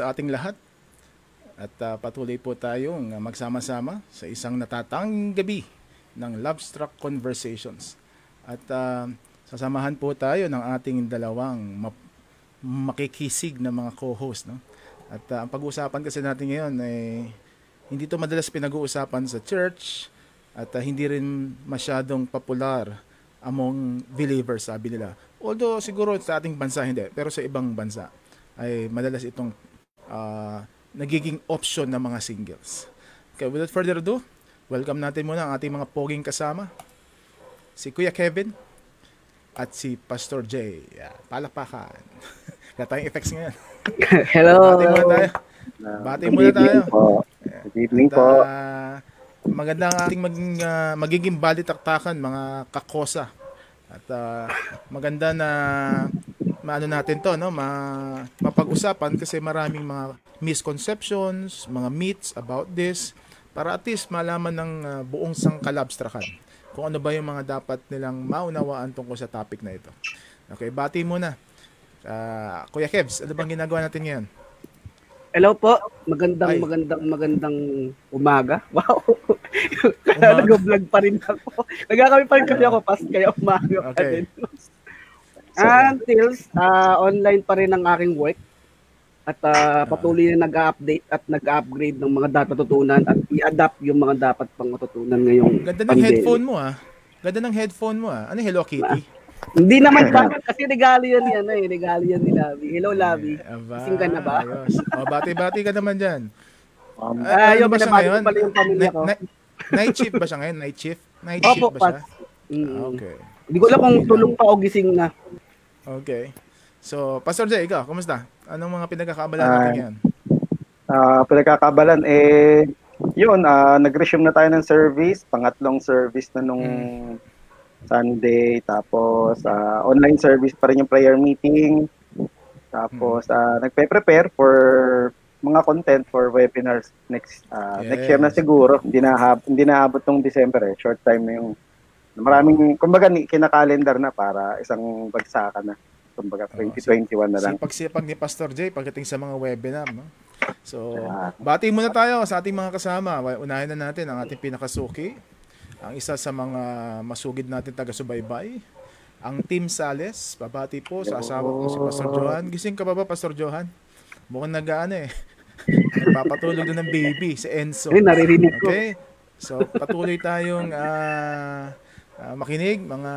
sa ating lahat. At ah, patuloy po tayong magsama-sama sa isang natatang gabi ng Lovestruck Conversations. At ah, sasamahan po tayo ng ating dalawang map- makikisig na mga co-host. No? At ah, ang pag-uusapan kasi natin ngayon ay hindi to madalas pinag-uusapan sa church at ah, hindi rin masyadong popular among believers, sabi nila. Although siguro sa ating bansa hindi, pero sa ibang bansa ay madalas itong ah, nagiging option ng mga singles. Okay, without further ado, welcome natin muna ang ating mga poging kasama. Si Kuya Kevin at si Pastor Jay. Yeah, palakpakan. Wala tayong effects ngayon. Hello. Bati muna tayo. Uh, Bati muna tayo. Po. Good evening At, po. ah, maganda ang ating maging, ah, magiging balitaktakan mga kakosa. At ah, maganda na maano natin to no ma, mapag-usapan kasi maraming mga misconceptions, mga myths about this para at least malaman ng ah, buong sangkalabstrakan kung ano ba yung mga dapat nilang maunawaan tungkol sa topic na ito. Okay, bati muna. Ah, Kuya Kevs, ano bang ginagawa natin ngayon? Hello po. Magandang, Ay. magandang, magandang umaga. Wow. Umaga. Nag-vlog pa rin ako. Nagkakami pa rin kasi ako pas kaya umaga pa Okay. Din. Until ah, online pa rin ang aking work. At ah, patuloy na nag-update at nag-upgrade ng mga dapat tutunan at i-adapt yung mga dapat pang matutunan ngayong Ganda ng pandemic. headphone mo ah. Ganda ng headphone mo ah. Ano Hello Kitty? Hindi naman ba? Kasi regalo yan ni ano eh. Regalo yan ni Lavi. Hello, Lavi. Aba, Gising ka na ba? Ayos. O, bati-bati ka naman dyan. Ah, Ah, ano ba siya ngayon? pala yung pamilya ko. ni- night shift ba siya ngayon? Night shift? Night Opo, shift ba siya? Mm. Okay. Hindi ko alam kung tulong pa o gising na. Okay. So, Pastor Jay, ikaw, kumusta? Anong mga pinagkakaabala Ah, natin ngayon? Ah, pinagkakabalan eh yun, ah, nag-resume na tayo ng service, pangatlong service na nung Sunday, tapos ah, online service pa rin yung prayer meeting. Tapos ah, nagpe-prepare for mga content for webinars next ah, next year na Yes. siguro. Hindi na hab- hindi na abot tong December eh. Short time na yung maraming kumbaga kina-calendar na para isang bagsakan na. Kumbaga 2021 na lang. Sipag-sipag ni Pastor Jay pagdating sa mga webinar, no? So, bati muna tayo sa ating mga kasama. Unahin na natin ang ating pinakasuki, ang isa sa mga masugid natin taga-subaybay, ang Team Sales. Babati po sa asawa ko si Pastor Johan. Gising ka pa ba, Pastor Johan? Mukhang nag-ano eh. Nagpapatulog doon ng baby, si Enzo. Eh, naririnig ko. Okay? So, patuloy tayong ah, ah, makinig, mga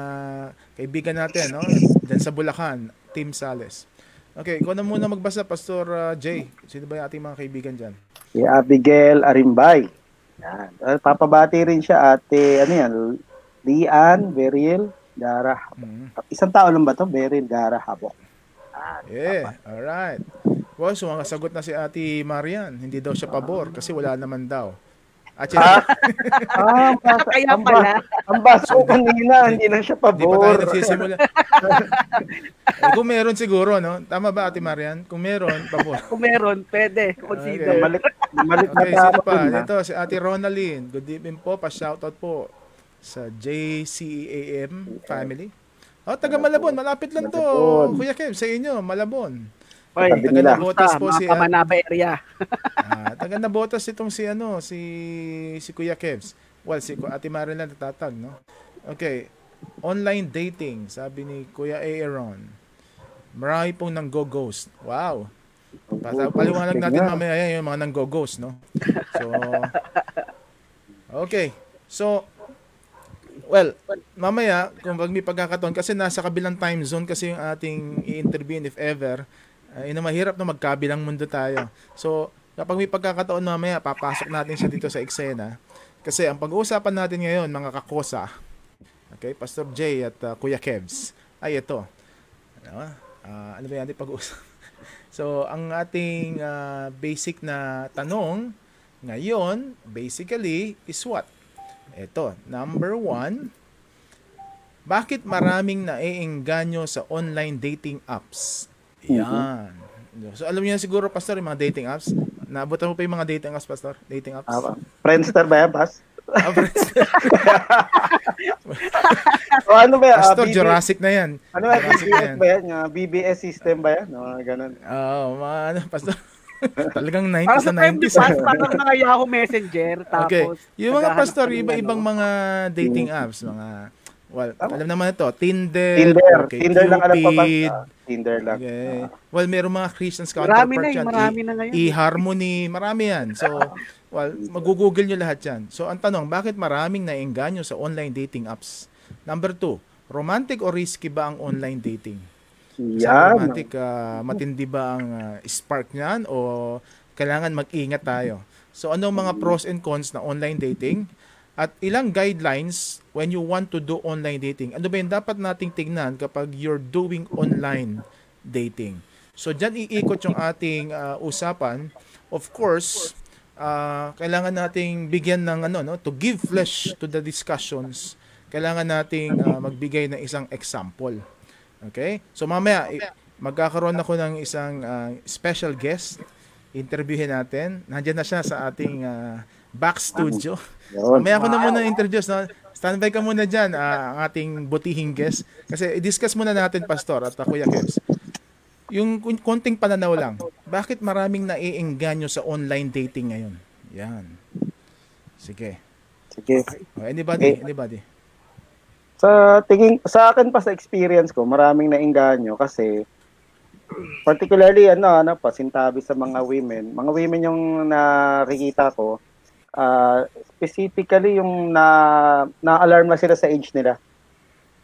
kaibigan natin, no? Diyan sa Bulacan, Team Sales. Okay, ikaw na muna magbasa, Pastor ah, Jay. Sino ba yung ating mga kaibigan dyan? Si Abigail Arimbay. Yan. Uh, papabati rin siya ate, ano yan, Lian, Beryl, Dara. Mm. Isang tao lang ba to? Beryl, Dara, Habok. Yeah, alright. Well, so mga sagot na si Ate Marian. Hindi daw siya pabor kasi wala naman daw. At yun, Ah, Kaya pala. ang baso ko kanina, hindi na siya hindi pa tayo pabor. nagsisimula. eh, kung meron siguro, no? Tama ba, Ate Marian? Kung meron, pabor. Kung meron, pwede. Consider. Okay. Malit na Okay, sino tao pa? na. Ito, si Ate Ronaline. Good evening po. Pa-shoutout po sa JCEAM family. Oh, taga Malabon. Malapit lang to. Malabon. Kuya Kev, sa inyo, Malabon. Oy, Sabi Taga. Nabotas po mga si... Kamanaba area. Ah, taga Nabotas itong si ano, si si Kuya Kevs. Well, si Ate Marilyn natatag, no? Okay. Online dating, sabi ni Kuya Aaron. Marami pong nang go ghost. Wow. Paliwanag natin mamaya yan, yung mga nang go ghost, no? So Okay. So Well, mamaya, kung pag may pagkakataon, kasi nasa kabilang time zone kasi yung ating i-intervene if ever, uh, ina mahirap na magkabilang mundo tayo. So, kapag may pagkakataon mamaya, papasok natin siya dito sa eksena. Kasi ang pag-uusapan natin ngayon, mga kakosa, okay, Pastor Jay at uh, Kuya Kevs, ay ito. Ano, ah, ano ba yan pag-uusap? so, ang ating ah, basic na tanong ngayon, basically, is what? Ito, number one, bakit maraming naiengganyo sa online dating apps? Yan. So, alam niyo na siguro, Pastor, yung mga dating apps. Naabutan mo pa yung mga dating apps, Pastor? Dating apps? Ah, Friendster ba yan, Bas? Ah, O ano ba yan? Ah, Pastor, BB Jurassic na yan. Ano ba, Jurassic na BBS yan. ba yan? Yung BBS system ba yan? O, ganun. Oo, mga ano, Pastor. Talagang Para 90s sa na time di 90s. pas, parang mga Yahoo Messenger. Tapos, Okay. Yung mga pastor, iba-ibang ano. mga dating apps, mga well, Tama. alam naman ito, Tinder, Tinder. okay, Tinder lang alam ko ba? Cupid, Ah, Tinder lang. Okay. Well, meron mga Christians Marami counterpart na eh, yan. marami E- na ngayon. E-Harmony, marami yan. So, well, mag-google nyo lahat yan. So, ang tanong, bakit maraming naengganyo sa online dating apps? Number two, romantic or risky ba ang online dating? Sa Yan. romantic, ah, matindi ba ang ah, spark niyan o kailangan mag-ingat tayo? So, ano mga pros and cons na online dating? At ilang guidelines when you want to do online dating? Ano ba yung dapat nating tignan kapag you're doing online dating? So, dyan iikot yung ating ah, usapan. Of course, ah, kailangan nating bigyan ng ano, no, to give flesh to the discussions. Kailangan nating ah, magbigay ng isang example. Okay? So mamaya magkakaroon ako ng isang ah, special guest. Interviewin natin. Nandiyan na siya sa ating ah, back studio. Yun. Mamaya ako na muna introduce. No? Standby ka muna dyan, ah, ang ating butihing guest. Kasi i-discuss muna natin, Pastor at ah, Kuya Kevs. Yung konting pananaw lang. bakit maraming naiengganyo sa online dating ngayon? Yan. Sige. Sige. Oh, anybody? Eh. Anybody? Sa tingin sa akin pa sa experience ko, maraming nainganyo kasi particularly ano ano pasintabi sa mga women. Mga women yung nakikita ko ah, specifically yung na na-alarm na sila sa age nila.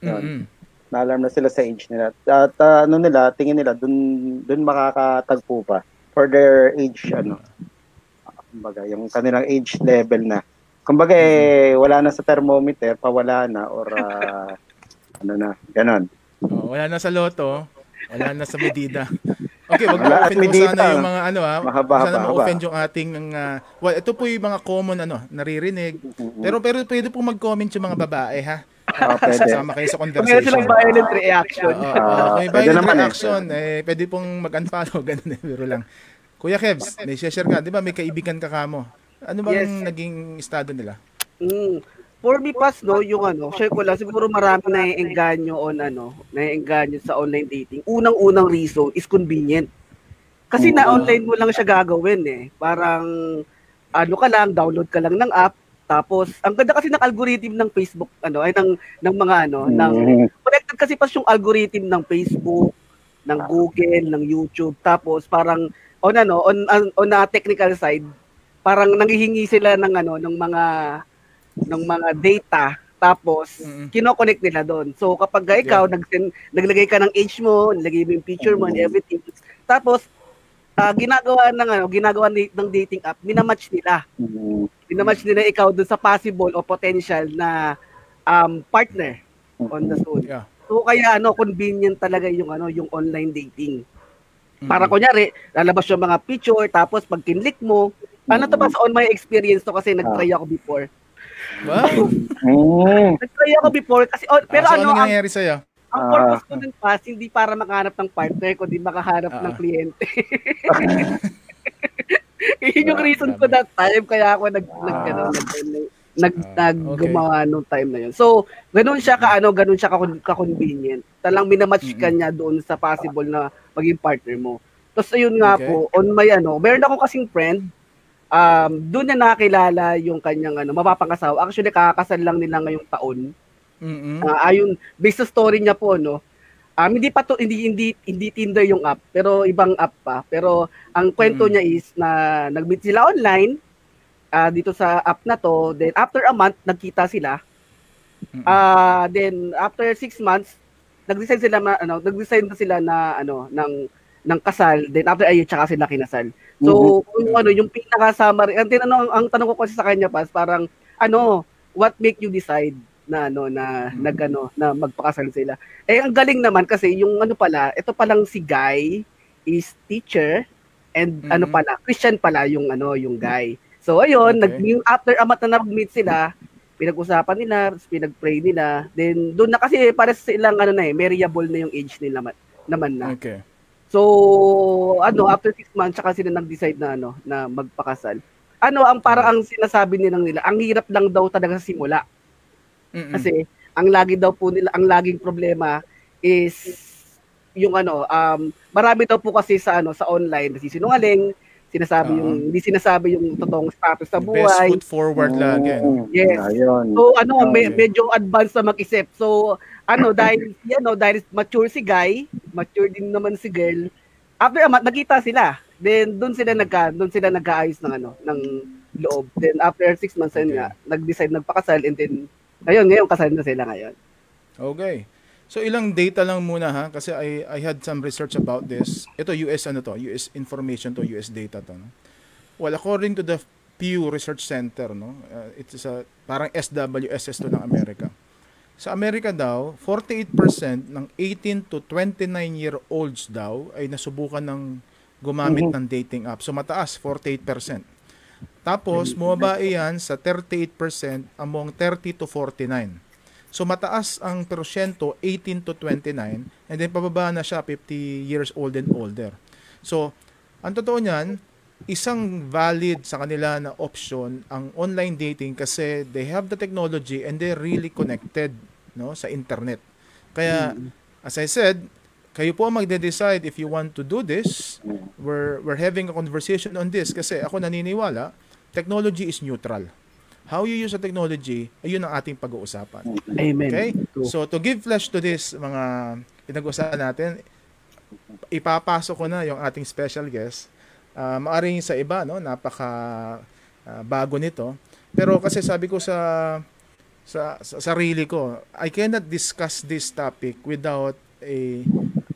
Yun. Mm-mm. Na-alarm na sila sa age nila. At ah, ano nila, tingin nila dun dun makakatagpo pa for their age ano. Kumbaga, yung kanilang age level na. Kumbaga eh, wala na sa thermometer, pawala na or ah, ano na, ganon. Oh, wala na sa loto, wala na sa medida. Okay, wag mo offend mo medida. sana yung mga ano ha. Mahaba, sana haba, ma-offend yung ating uh, well, ito po yung mga common ano, naririnig. Pero pero pwede po mag-comment yung mga babae ha. Ah, pwede. Sasama kayo sa Kung meron conversation. silang violent reaction. Oo. Ah, kung may pwede violent naman eh. reaction, eh. pwede pong mag-unfollow, ganun eh, biro lang. Kuya Kevs, may share ka, di ba may kaibigan ka kamo? Ano bang Yes. naging estado nila? Mm. For me pas no, yung ano, share ko lang siguro marami na engganyo on ano, na sa online dating. Unang-unang reason is convenient. Kasi na online mo lang siya gagawin eh. Parang ano ka lang, download ka lang ng app, tapos ang ganda kasi ng algorithm ng Facebook ano ay ng ng mga ano ng Mm. connected kasi pas yung algorithm ng Facebook, ng Google, ng YouTube. Tapos parang on ano, on on, on a technical side, parang nanghihingi sila ng ano ng mga ng mga data tapos Mm-mm. kino-connect nila doon. So kapag ka ikaw nag naglagay ka ng age mo, nilagay mo yung picture mo and everything. Tapos ah, ginagawa ng ano, ginagawa ng dating app, minamatch nila. Mm. Minamatch nila ikaw doon sa possible o potential na um, partner on the zone. Yeah. So kaya ano, convenient talaga yung ano, yung online dating. Mm-mm. Para kunyari, lalabas yung mga picture, tapos pag kinlik mo, ano to ba sa on my experience to kasi nag-try ako before. Wow. Mm. Nag-try ako before kasi oh, pero Ah, so, ano, ano ang, nangyayari sa'yo? ang Ah. purpose ko ng pass hindi para makahanap ng partner kundi makahanap ng Ah. kliyente. Yun yung Ah, reason ko that time kaya ako nag nag Ah. ano, nag nag, Ah, nag okay. gumawa nung time na yun. So, ganun siya ka ano, ganun siya ka, ka-convenient. Talang minamatch ka niya doon sa possible na maging partner mo. Tapos ayun nga Okay. po, on my ano, meron ako kasing friend, um, doon niya nakakilala yung kanyang ano, mapapangasawa. Actually, kakasal lang nila ngayong taon. Mm-mm. Ah, ayun, based sa story niya po, no, um, hindi pa to, hindi, hindi, hindi Tinder yung app, pero ibang app pa. Pero ang kwento Mm. niya is na nag-meet sila online, ah, dito sa app na to, then after a month, nagkita sila. Ah, then after six months, nag-decide sila na, ano, nag-decide na sila na ano ng ng kasal, then after ayun tsaka sila kinasal. So, kung ano yung pinaka summary, ang tinanong ang tanong ko kasi sa kanya pas parang ano, what make you decide na ano na nagano na magpakasal sila. Eh ang galing naman kasi yung ano pala, ito palang si Guy is teacher and ano Mhm. pala, Christian pala yung ano yung guy. So ayun, Okay. nag yung after amat na nag-meet sila, pinag-usapan nila, pinag-pray nila. Then doon na kasi para silang ano na eh, variable na yung age nila naman na. Okay. So, ano, after six months, saka sila nag-decide na, ano, na magpakasal. Ano, ang parang ang sinasabi nilang nila, ang hirap lang daw talaga sa simula. Mm-mm. Kasi, ang lagi daw po nila, ang laging problema is yung ano, um, marami daw po kasi sa ano sa online nasisinungaling, sinasabi Oo. yung hindi sinasabi yung totoong status sa Best buhay. foot forward lagi. ano? Yes. Ayun. So ano, me- Okay. medyo advanced sa mag-isip. So ano, dahil yan no, dahil mature si guy, mature din naman si girl. After a month, nagkita sila. Then doon sila nagka, doon sila nagkaayos ng ano, ng loob. Then after six months okay. nga, nag-decide nagpakasal and then ayun, ngayon kasal na sila ngayon. Okay. So ilang data lang muna ha kasi I I had some research about this. Ito US ano to, US information to, US data to, no. Well, according to the Pew Research Center, no, uh, it's a parang SWSS to ng Amerika. Sa Amerika daw, 48% ng 18 to 29 year olds daw ay nasubukan ng gumamit ng dating app. So mataas, 48%. Tapos, bumaba yan sa 38% among 30 to 49. So mataas ang porsyento 18 to 29 and then pababa na siya 50 years old and older. So ang totoo niyan, isang valid sa kanila na option ang online dating kasi they have the technology and they're really connected no sa internet. Kaya as I said, kayo po ang magde-decide if you want to do this. We're, we're having a conversation on this kasi ako naniniwala, technology is neutral. How you use the technology, ayun ang ating pag-uusapan. Amen. Okay? So to give flesh to this mga pinag-usapan natin, ipapasok ko na yung ating special guest. Uh, maaring sa iba, no, napaka uh, bago nito. Pero kasi sabi ko sa, sa sa sarili ko, I cannot discuss this topic without a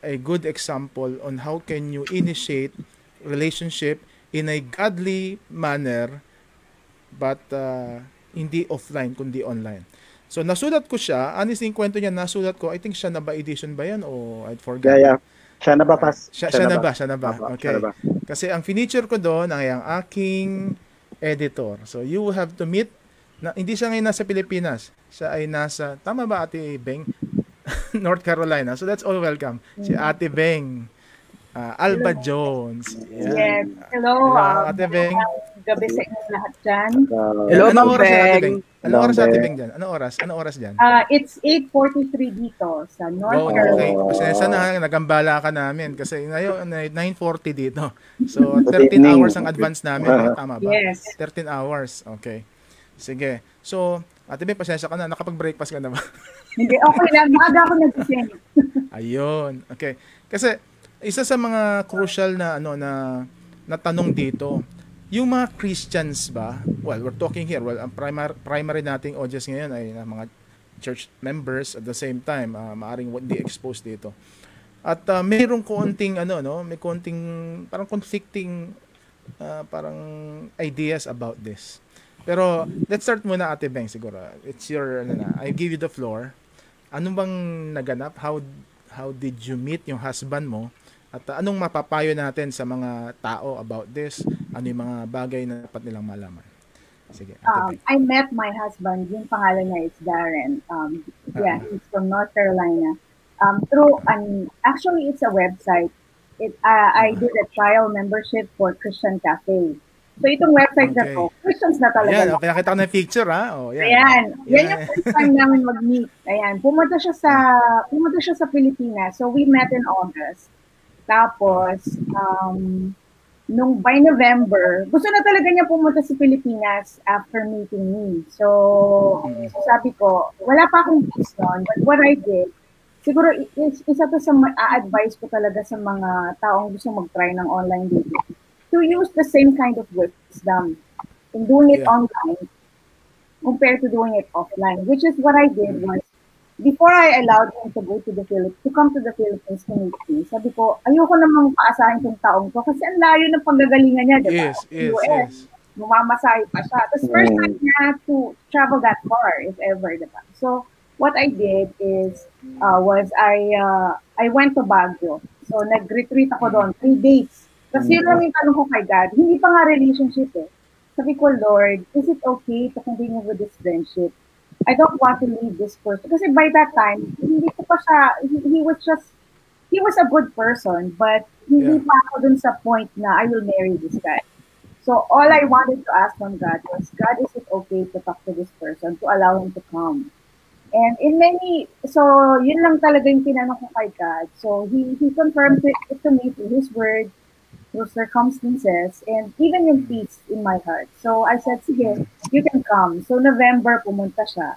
a good example on how can you initiate relationship in a godly manner but uh, hindi offline kundi online. So nasulat ko siya, honestly yung kwento niya nasulat ko, I think siya na ba edition ba yan o I forgot. Yeah, yeah. Siya na ba, Pas? Siya, siya, na ba? Siya na ba? Okay. siya na ba? Kasi ang feature ko doon ay ang aking editor. So you will have to meet na, hindi siya ngayon nasa Pilipinas. Siya ay nasa, tama ba Ate Beng? North Carolina. So that's all welcome. Si Ate Beng. Ah, Alba Jones. Yan. Yes. Hello. Hello, um, Ate Beng. gabi sa inyo lahat dyan. Uh, Hello, Ma'am Beng. Anong Hello, oras Ate Beng. Dyan? Anong oras? Anong oras dyan? Uh, it's 8.43 dito sa North Oh, Carolina. okay. Pasensya na, nagambala ka namin kasi ngayon ay 9.40 dito. So 13 evening. hours ang advance namin. Uh-huh. Tama ba? Yes. 13 hours. Okay. Sige. So, Ate Beng, pasensya ka na. Nakapag-breakfast ka na ba? Hindi, okay lang. Maaga ako nagising. Ayun. Okay. Kasi isa sa mga crucial na ano na na tanong dito, yung mga Christians ba? Well, we're talking here. Well, ang primary primary nating audience ngayon ay na mga church members at the same time, uh, maaring hindi exposed dito. At uh, mayroong konting ano no, may konting parang conflicting uh, parang ideas about this. Pero let's start muna Ate Beng siguro. It's your ano na, I give you the floor. Ano bang naganap? How how did you meet yung husband mo? At uh, anong mapapayo natin sa mga tao about this? Ano yung mga bagay na dapat nilang malaman? Sige, Um. I met my husband. Yung pangalan niya is Darren. Um, yeah, he's from North Carolina. Um, through, an, actually, it's a website. It, uh, I did a trial membership for Christian Cafe. So itong website na Okay. to, Christians na talaga. Ayan, okay, nakita ko na yung picture ha. Oh, yan. Ayan. Yan Yan. yung first time namin mag-meet. Ayan. Pumunta siya sa pumunta siya sa Pilipinas. So we met in August. Tapos um nung by November, gusto na talaga niya pumunta sa Pilipinas after meeting me. So, so sabi ko, wala pa akong books noon, but what I did, siguro is, isa to sa ma-advise ko talaga sa mga taong gusto mag-try ng online dating to use the same kind of wisdom in doing it Yeah. online compared to doing it offline, which is what I did was before I allowed him to go to the Philippines, to come to the Philippines to meet me, sabi ko, ayoko namang paasahin tong taong to kasi ang layo ng paggagalingan niya, di ba? Yes, yes, US, yes. Mumamasahe pa siya. Tapos first Mm. time niya to travel that far, if ever, di ba? So, what I did is, uh, was I, uh, I went to Baguio. So, nag-retreat ako doon, three days. Kasi yun lang yung tanong ko kay God. Hindi pa nga relationship eh. Sabi ko, Lord, is it okay to continue with this friendship? I don't want to leave this person. Kasi by that time, hindi ko pa siya, he, he was just, he was a good person, but hindi Yeah. pa ako dun sa point na I will marry this guy. So all I wanted to ask from God was, God, is it okay to talk to this person, to allow him to come? And in many, so yun lang talaga yung tinanong ko kay God. So he, he confirmed it, it to me through his word, through circumstances, and even yung peace in my heart. So I said, sige, you can come. So November, pumunta siya.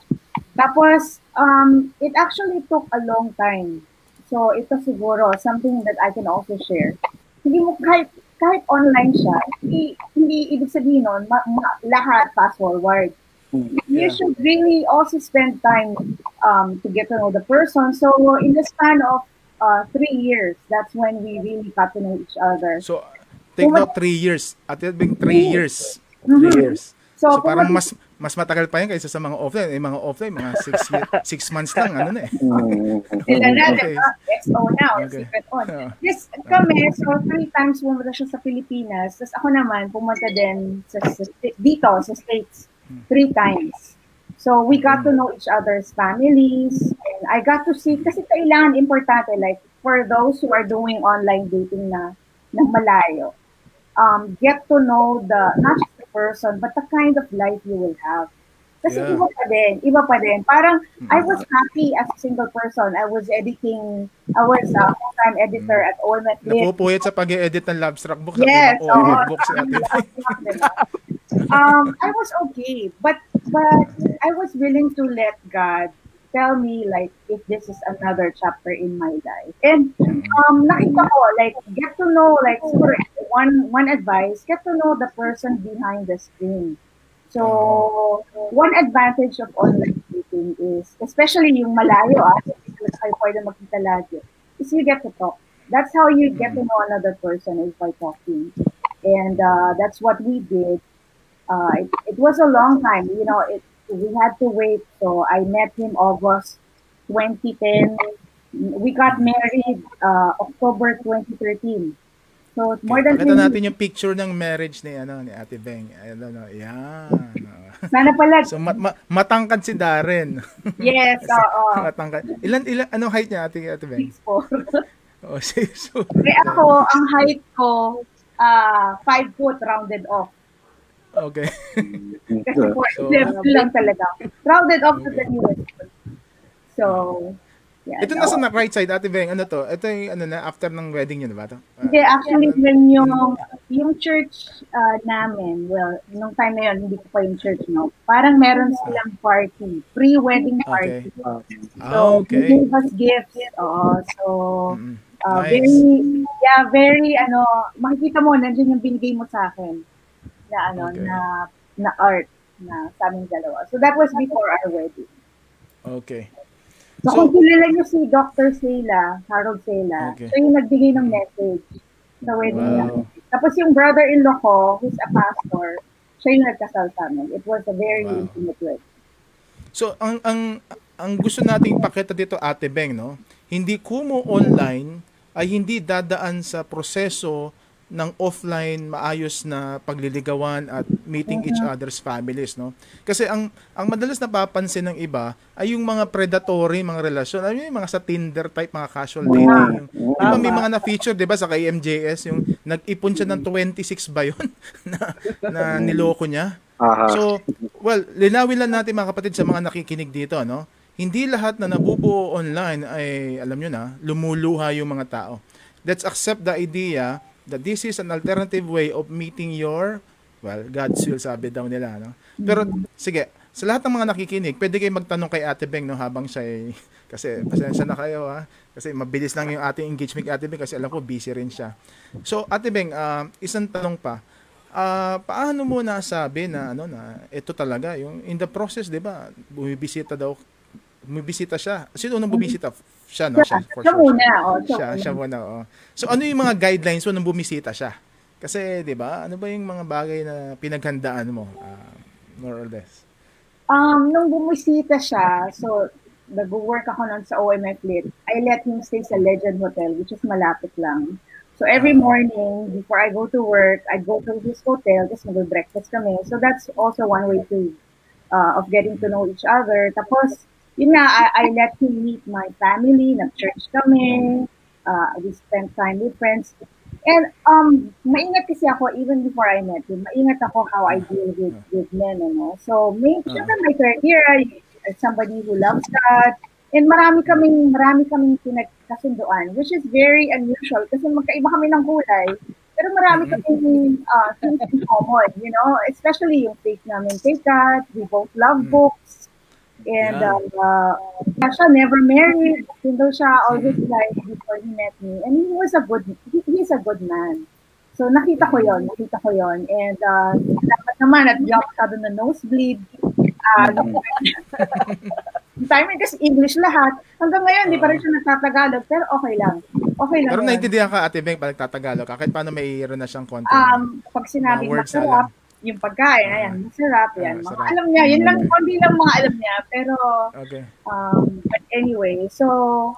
Tapos, um, it actually took a long time. So ito siguro, something that I can also share. Hindi mo, kahit, kahit online siya, hindi, hindi ibig sabihin nun, ma, ma, lahat fast forward. You Yeah. should really also spend time um, to get to know the person. So in the span of uh, three years, that's when we really got to know each other. So, take note, three years. At it being three years. Three Mhm. years. So, So, parang mas mas matagal pa yan kaysa sa mga offline. Eh, mga offline, mga six, year- six months lang, ano na eh. Mm. Sila na, Okay. diba? XO now, Okay. secret on. Yeah. Yes, kami, so three times pumunta siya sa Pilipinas. Tapos ako naman, pumunta din sa, sa, dito, sa States, three times. So we got to know each other's families. And I got to see, kasi kailangan importante, like, for those who are doing online dating na, na malayo, um, get to know the, not just the person, but the kind of life you will have. Kasi Yeah. iba pa din, iba pa din. Parang I was happy as a single person. I was editing, I was a full-time editor at OMF Lit. Napupuyat sa pag-edit ng Labstract book. Yes, Yes. oo. book si Ate um, I was okay, but but I was willing to let God tell me like if this is another chapter in my life. And um, nakita ko like get to know like one one advice, get to know the person behind the screen. So one advantage of online dating is especially yung malayo ah, hindi kayo pwede makita lagi, is you get to talk. That's how you get to know another person is by talking. And uh, that's what we did. Uh, it, it was a long time. You know, it, we had to wait. So I met him August 2010. We got married uh, October 2013. So more than Pakita 10 natin yung picture ng marriage ni ano ni Ate Beng. Ayun ano, yan. Sana pala. So mat- ma- matangkad si Darren. Yes, oo. matangkad. Ilan ilan ano height niya Ate Ate Beng? 6'4". Oh, six. So, Eh ako, ang height ko, uh, 5 foot rounded off. okay. Kasi po, So- level lang talaga. Rounded off to the newest. So, yeah. Ito nasa na right side Ate Beng. Ano to? Ito yung ano na after ng wedding niyo, di ba to? Ah, Hindi, actually, yun yung, yung church uh, namin, well, nung time na yun, hindi ko pa yung church, no? Parang meron silang party, pre-wedding party. Okay. So, Ah, okay. they gave us gifts. Oo, so, uh, Nice. very, yeah, very, ano, makikita mo, nandiyan yung binigay mo sa akin na, ano, Okay. na, na art na sa aming dalawa. So, that was before our wedding. Okay. So, kilala niyo si Dr. Sela, Harold Sela, Okay. siya yung nagbigay ng message sa wedding Wow. namin. Tapos yung brother-in-law ko, who's a pastor, siya yung nagkasal sa amin. It was a very Wow. intimate wedding. So ang ang ang gusto nating pakita dito Ate Beng no, hindi kumo online ay hindi dadaan sa proseso ng offline maayos na pagliligawan at meeting each other's families no. Kasi ang ang madalas napapansin ng iba ay yung mga predatory mga relasyon, ay yung mga sa Tinder type mga casual dating. Yung, Di ba may mga na-feature 'di ba sa kay MJS yung nag-ipon siya ng 26 ba yun na, na niloko niya. Aha. So, well, linawin lang natin mga kapatid sa mga nakikinig dito, no? Hindi lahat na nabubuo online ay, alam nyo na, lumuluha yung mga tao. Let's accept the idea that this is an alternative way of meeting your, well, God's will, sabi daw nila, no? Pero, sige, sa lahat ng mga nakikinig, pwede kayo magtanong kay Ate Beng, no, habang siya ay, kasi, pasensya na kayo, ha? Kasi mabilis lang yung ating engagement kay Ate Beng kasi alam ko busy rin siya. So, Ate Beng, ah, isang tanong pa. Ah, paano mo nasabi na ano na ito talaga yung in the process, 'di ba? Bumibisita daw bumibisita siya. Sino unang bumibisita? Siya, no? Siya, for Siya sure. muna, oh, siya Siya, siya muna, oh. So, ano yung mga guidelines mo nung bumisita siya? Kasi, di ba, ano ba yung mga bagay na pinaghandaan mo? Ah, more or less. Um, nung bumisita siya, so, nag-work ako nun sa OMF Lit, I let him stay sa Legend Hotel, which is malapit lang. So, every morning, before I go to work, I go to his hotel, tapos mag-breakfast kami. So, that's also one way to, uh, of getting to know each other. Tapos, yun nga, I, I let him meet my family, nag-church kami, uh, we spent time with friends. And um, maingat kasi ako, even before I met him, maingat ako how I deal with, with men, ano. So, may, syempre may criteria, as somebody who loves God, and marami kaming, marami kaming pinagkasunduan, which is very unusual kasi magkaiba kami ng kulay. Pero marami kaming uh, things in common, you know, especially yung faith namin kay God, we both love books, and Yeah. uh, uh, siya never married, single siya all his life before he met me. And he was a good, he, he's a good man. So nakita ko yon, nakita ko yon. And uh, dapat naman at di ako masyado na nosebleed. Uh, time kasi English lahat. Hanggang ngayon, di pa rin siya nagtatagalog, pero okay lang. Okay lang Pero naintindihan ka, Ate Beng, pag nagtatagalog ka, kahit paano mayroon na siyang konti. Um, pag sinabing masarap, yung pagkain, ayan, masarap, yan. Ah, Mga alam niya, yun lang, konti lang mga alam niya. Pero, okay. Um, but anyway, so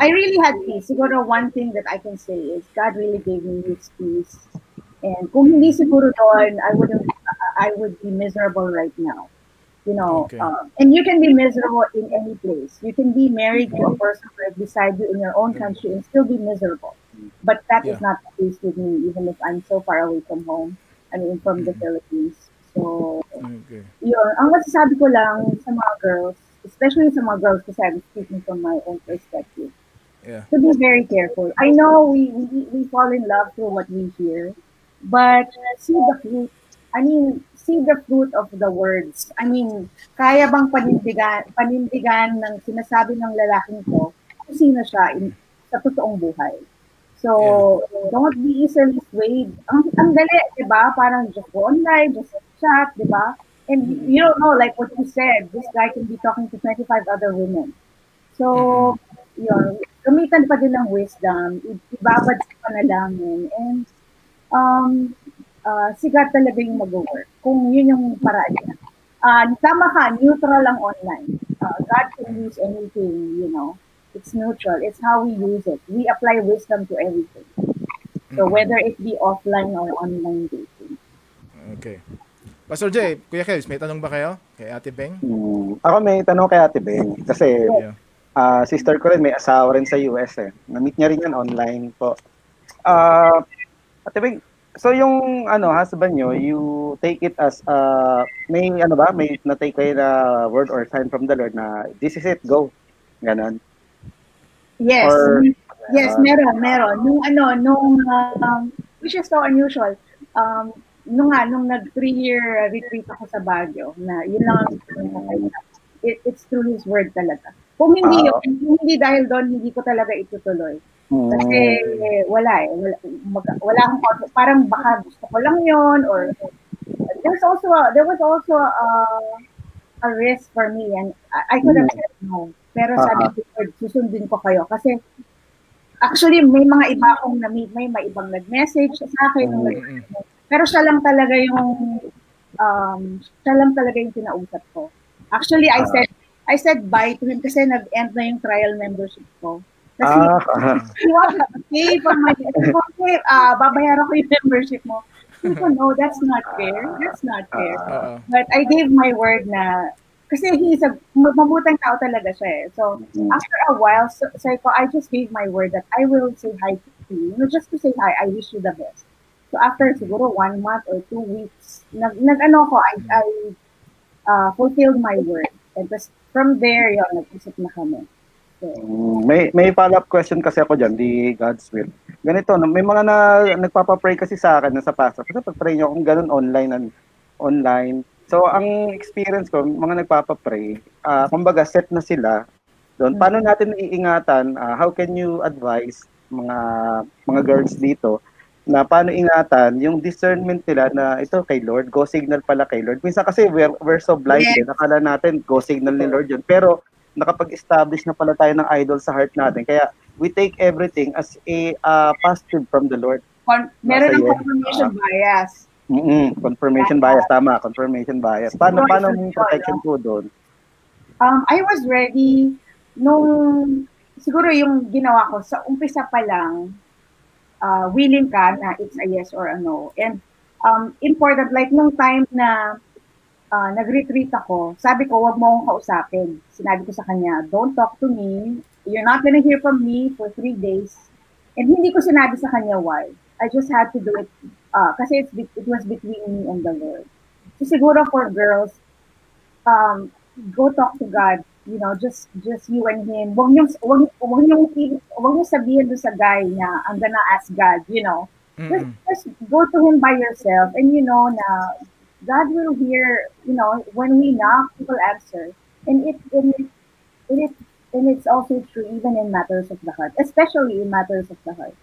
I really had peace. Siguro one thing that I can say is God really gave me His peace. And kung hindi siguro doon, I wouldn't, I would be miserable right now. You know, Okay. uh, and you can be miserable in any place. You can be married to a person right beside you in your own country and still be miserable. But that is Yeah. not the case with me, even if I'm so far away from home. I mean, from the Philippines. So, Okay. yun. Ang masasabi ko lang sa mga girls, especially sa mga girls kasi I'm speaking from my own perspective, Yeah. to be very careful. I know we, we, we fall in love through what we hear, but see the fruit. I mean, see the fruit of the words. I mean, kaya bang panindigan, panindigan ng sinasabi ng lalaking to kung sino siya in, sa totoong buhay. So, don't be easily swayed. Ang, ang dali, di ba? Parang just go online, just chat, di ba? And you don't know, like what you said, this guy can be talking to 25 other women. So, yun, gamitan pa din ng wisdom, ibabad sa panalangin, and um, uh, sigat talaga yung mag-work. Kung yun yung paraan niya. Ah, tama ka, neutral lang online. Uh, God can use anything, you know. It's neutral. It's how we use it. We apply wisdom to everything. So whether it be offline or online dating. Okay. Pastor Jay, Kuya Kevs, may tanong ba kayo kay Ate Beng? Hmm, ako may tanong kay Ate Beng. Kasi Yeah. ah, sister ko rin may asawa rin sa US eh. Na-meet niya rin yan online po. Ah, Ate Beng, so yung ano husband nyo, you take it as uh, may ano ba, may na-take kayo na word or sign from the Lord na this is it, go. Ganon. Yes. Or- yes, meron, meron. Nung ano, nung, um, which is so unusual, um, nung nga, nung nag three-year retreat ako sa Baguio, na yun lang ang it, it's through His Word talaga. Kung hindi Ah. yun, kung hindi dahil doon, hindi ko talaga itutuloy. Kasi Hmm. wala eh. Wala, mag- wala akong. Parang baka gusto ko lang yon or there's also a, there was also a, a risk for me and I, I could have Mm. said no. Pero Ah, sabi ah. ko, Lord, susundin ko kayo. Kasi actually may mga iba akong na-meet, may mga ibang nag-message sa akin. Mm. Mm-mm. Pero siya lang talaga yung um, siya lang talaga yung kinausap ko. Actually, I Ah. said I said bye to him kasi nag-end na yung trial membership ko. Kasi Ah, he to pay for my okay, ah babayaran ko yung membership mo. No, that's not fair. That's not fair. Oo. But I gave my word na kasi he's a mabutang tao talaga siya eh. So, Mm. after a while, so, sabi ko, I just gave my word that I will say hi to you. No, just to say hi, I wish you the best. So, after siguro one month or two weeks, nag, nag ano ko, I, I uh, fulfilled my word. And just from there, yun, nag-usap na kami. So, Mm, may may follow-up question kasi ako diyan, di God's will. Ganito, no, may mga na nagpapa-pray kasi sa akin na sa pastor. Kasi pag-pray niyo kung ganun online and online. So ang experience ko, mga nagpapa-pray, ah kumbaga set na sila doon. Paano natin iingatan? ah, how can you advise mga mga girls dito na paano ingatan yung discernment nila na ito kay Lord, go signal pala kay Lord. Minsan kasi we're, we're so blind Yes. eh, nakala natin go signal ni Lord yun. Pero nakapag-establish na pala tayo ng idol sa heart natin. Kaya we take everything as a uh, positive from the Lord. con- meron ng confirmation bias. mm Confirmation bias, tama. Confirmation bias. Paano, paano yung protection po doon? Um, I was ready nung siguro yung ginawa ko sa umpisa pa lang uh, willing ka na it's a yes or a no. And um, important like nung time na uh, nag-retreat ako, sabi ko wag mo akong kausapin. Sinabi ko sa kanya, don't talk to me. You're not gonna hear from me for three days. And hindi ko sinabi sa kanya why. I just had to do it uh, kasi it's, it was between me and the Lord. So siguro for girls, um, go talk to God. You know, just just you and him. Wag niyo wag, wag niyo wag niyo sabihin doon sa guy na I'm gonna ask God, you know. Just, Mm-mm. just go to him by yourself and you know na God will hear, you know, when we knock, he will answer. And it and it, and it and it's also true even in matters of the heart, especially in matters of the heart.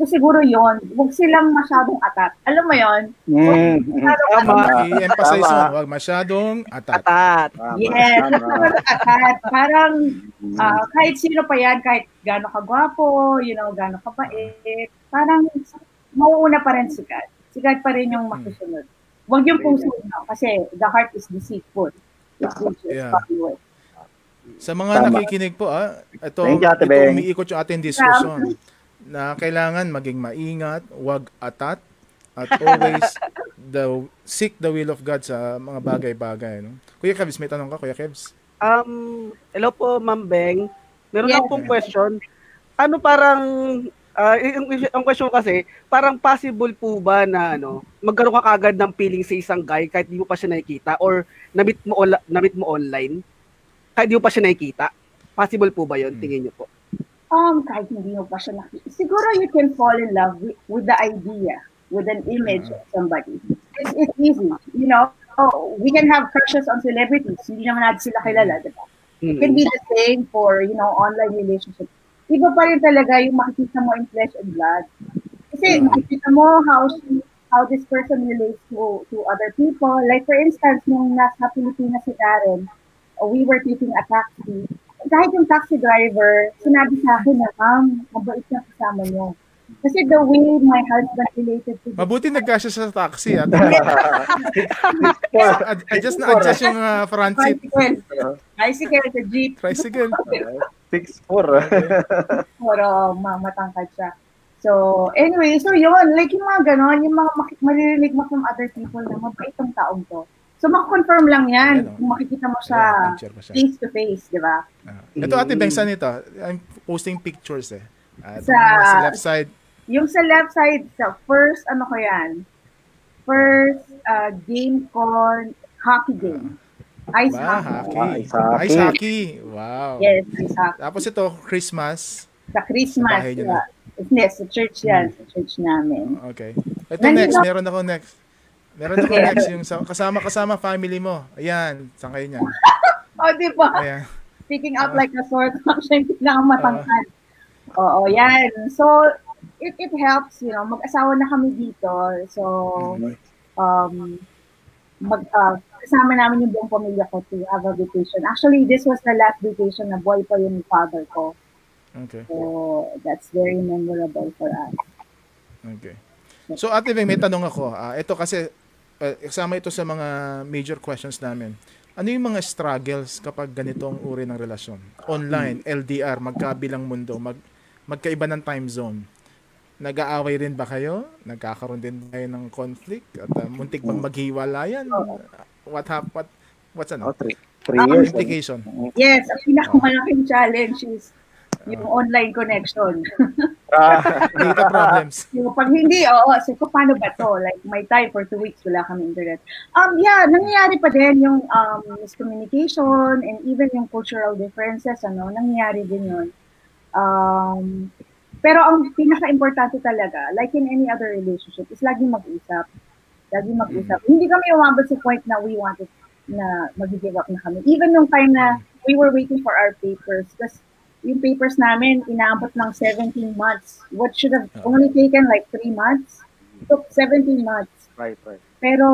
So siguro yon, wag silang masyadong atat. Alam mo yon? Mm, Tama. I-emphasize mo, wag masyadong atat. Atat. Yes, tama. atat. Parang Mm. Ah, kahit sino pa yan, kahit gaano ka gwapo, you know, gaano ka bait, parang mauuna pa rin si God. Si God pa rin yung masusunod. Huwag yung puso nyo, kasi the heart is deceitful. It's Yeah. yeah. Sa mga Tama. nakikinig po, ah, ito, you, ito umiikot yung ating diskusyon na kailangan maging maingat, wag atat, at always the seek the will of God sa mga bagay-bagay. No? Kuya Kevs, may tanong ka, Kuya Kevs? Um, hello po, Ma'am Beng. Meron Yes. lang pong question. Ano parang Ah, yung, yung- ang question kasi, parang possible po ba na ano, magkaroon ka kagad ng feeling sa isang guy kahit di mo pa siya nakikita or namit mo namit mo online kahit di mo pa siya nakikita? Possible po ba 'yon Hmm. tingin niyo po? Um, kahit hindi mo pa siya nakita. Siguro you can fall in love with, with the idea, with an image of somebody. It's, it's easy, you know. Oh, we can have crushes on celebrities. Hindi naman natin sila kilala, di ba? It can be the same for, you know, online relationships. Iba pa rin talaga yung makikita mo in flesh and blood. Kasi makikita mo how she, how this person relates to to other people. Like for instance, nung nasa Pilipinas si Darren, we were taking a taxi. Kahit yung taxi driver, sinabi sa akin na, ma'am, mabait na kasama niyo. Kasi the way my husband related to Mabuti nagkasya sa taxi at Ad- adjust na adjust yung uh, front seat. bicycle, bicycle sa jeep, Tricycle. 6'4". Pero ma- matangkad siya. So, anyway, so yun, like yung mga ganon, yung mga maki- maririnig mo from other people na mabait tong taong to. So, makakonfirm lang yan Ayan, oh. kung makikita mo siya picture pa siya. face to face, di ba? Ah. Ito ate Bengsan ito. I'm posting pictures eh. Ito Sa- sa left side. Yung sa left side, sa first, ano ko yan? First uh, game con hockey game. Ice Ba, hockey. hockey. Ice hockey. Ice hockey. Wow. Yes, ice hockey. Tapos ito, Christmas. Sa Christmas. Sa bahay niyo yeah. Yes, sa church yan, sa church namin. Okay. Ito Nandito- next, meron ako next. Meron ako Yeah. next yung sa- kasama-kasama family mo. Ayan, saan kayo niyan? Oh, di ba? Ayan. Sticking out like a sword, siya yung pinakamatangkad. Oo, yan. So, it, it helps, you know, mag-asawa na kami dito. So, um, mag, uh, kasama namin yung buong pamilya ko to have a vacation. Actually, this was the last vacation na boy pa yung father ko. Okay. So, that's very memorable for us. Okay. So Ate Beng, may tanong ako. Ah, ito kasi uh, kasama ito sa mga major questions namin. Ano yung mga struggles kapag ganitong uri ng relasyon? Online, LDR, magkabilang mundo, mag magkaiba ng time zone. Nag-aaway rin ba kayo? Nagkakaroon din ba kayo ng conflict? At uh, muntik bang maghiwalayan? What hap what what's ano? Oh, three, three years. Implication. Yes, ang pinakamalaking challenge is yung online connection. Ah, Data problems. Yung pag hindi, oo, so ko paano ba to? Like, may time for two weeks, wala kami internet. Um, yeah, nangyayari pa din yung um, miscommunication and even yung cultural differences, ano, nangyayari din yun. Um, pero ang pinaka-importante talaga, like in any other relationship, is laging mag-usap. Laging mag-usap. Hindi kami umabot sa point na we wanted na mag-give up na kami. Even nung time na we were waiting for our papers, kasi yung papers namin, inaabot ng 17 months. What should have only taken like 3 months, took 17 months. right, right. Pero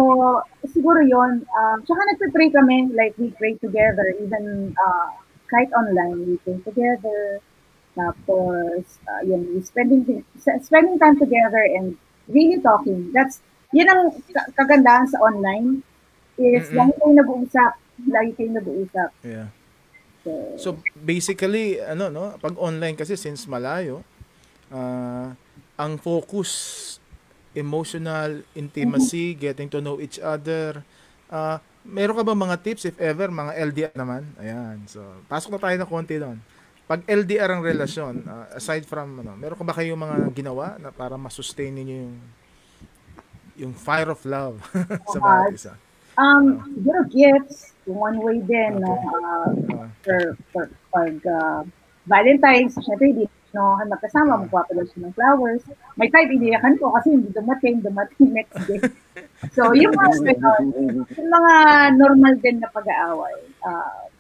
siguro yon um, tsaka nagpe-pray kami, like we pray together, even uh, kahit online, we pray together. Tapos, uh, yun, we spending, spending time together and really talking. That's, yun ang ka- kagandahan sa online, is Mm-mm. lagi kayong nag-uusap. Lagi kayong nag-uusap. Yeah. So, basically ano no, pag online kasi since malayo, ah, ang focus emotional intimacy, getting to know each other. Ah, meron ka ba mga tips if ever mga LDR naman? Ayan. So pasok na tayo ng konti doon. Pag LDR ang relasyon, ah, aside from ano, meron ka ba kayong mga ginawa na para ma-sustain ninyo yung yung fire of love sa bawat isa? Um, siguro gifts, one way din, no? Okay. Uh, Ah, for, for, pag uh, Valentine's, syempre, hindi no, magkasama, magpapadala siya ng flowers. May type, iniyakan ko kasi hindi dumating, dumating next day. So, yung mga yung mga normal din na pag-aaway. Uh,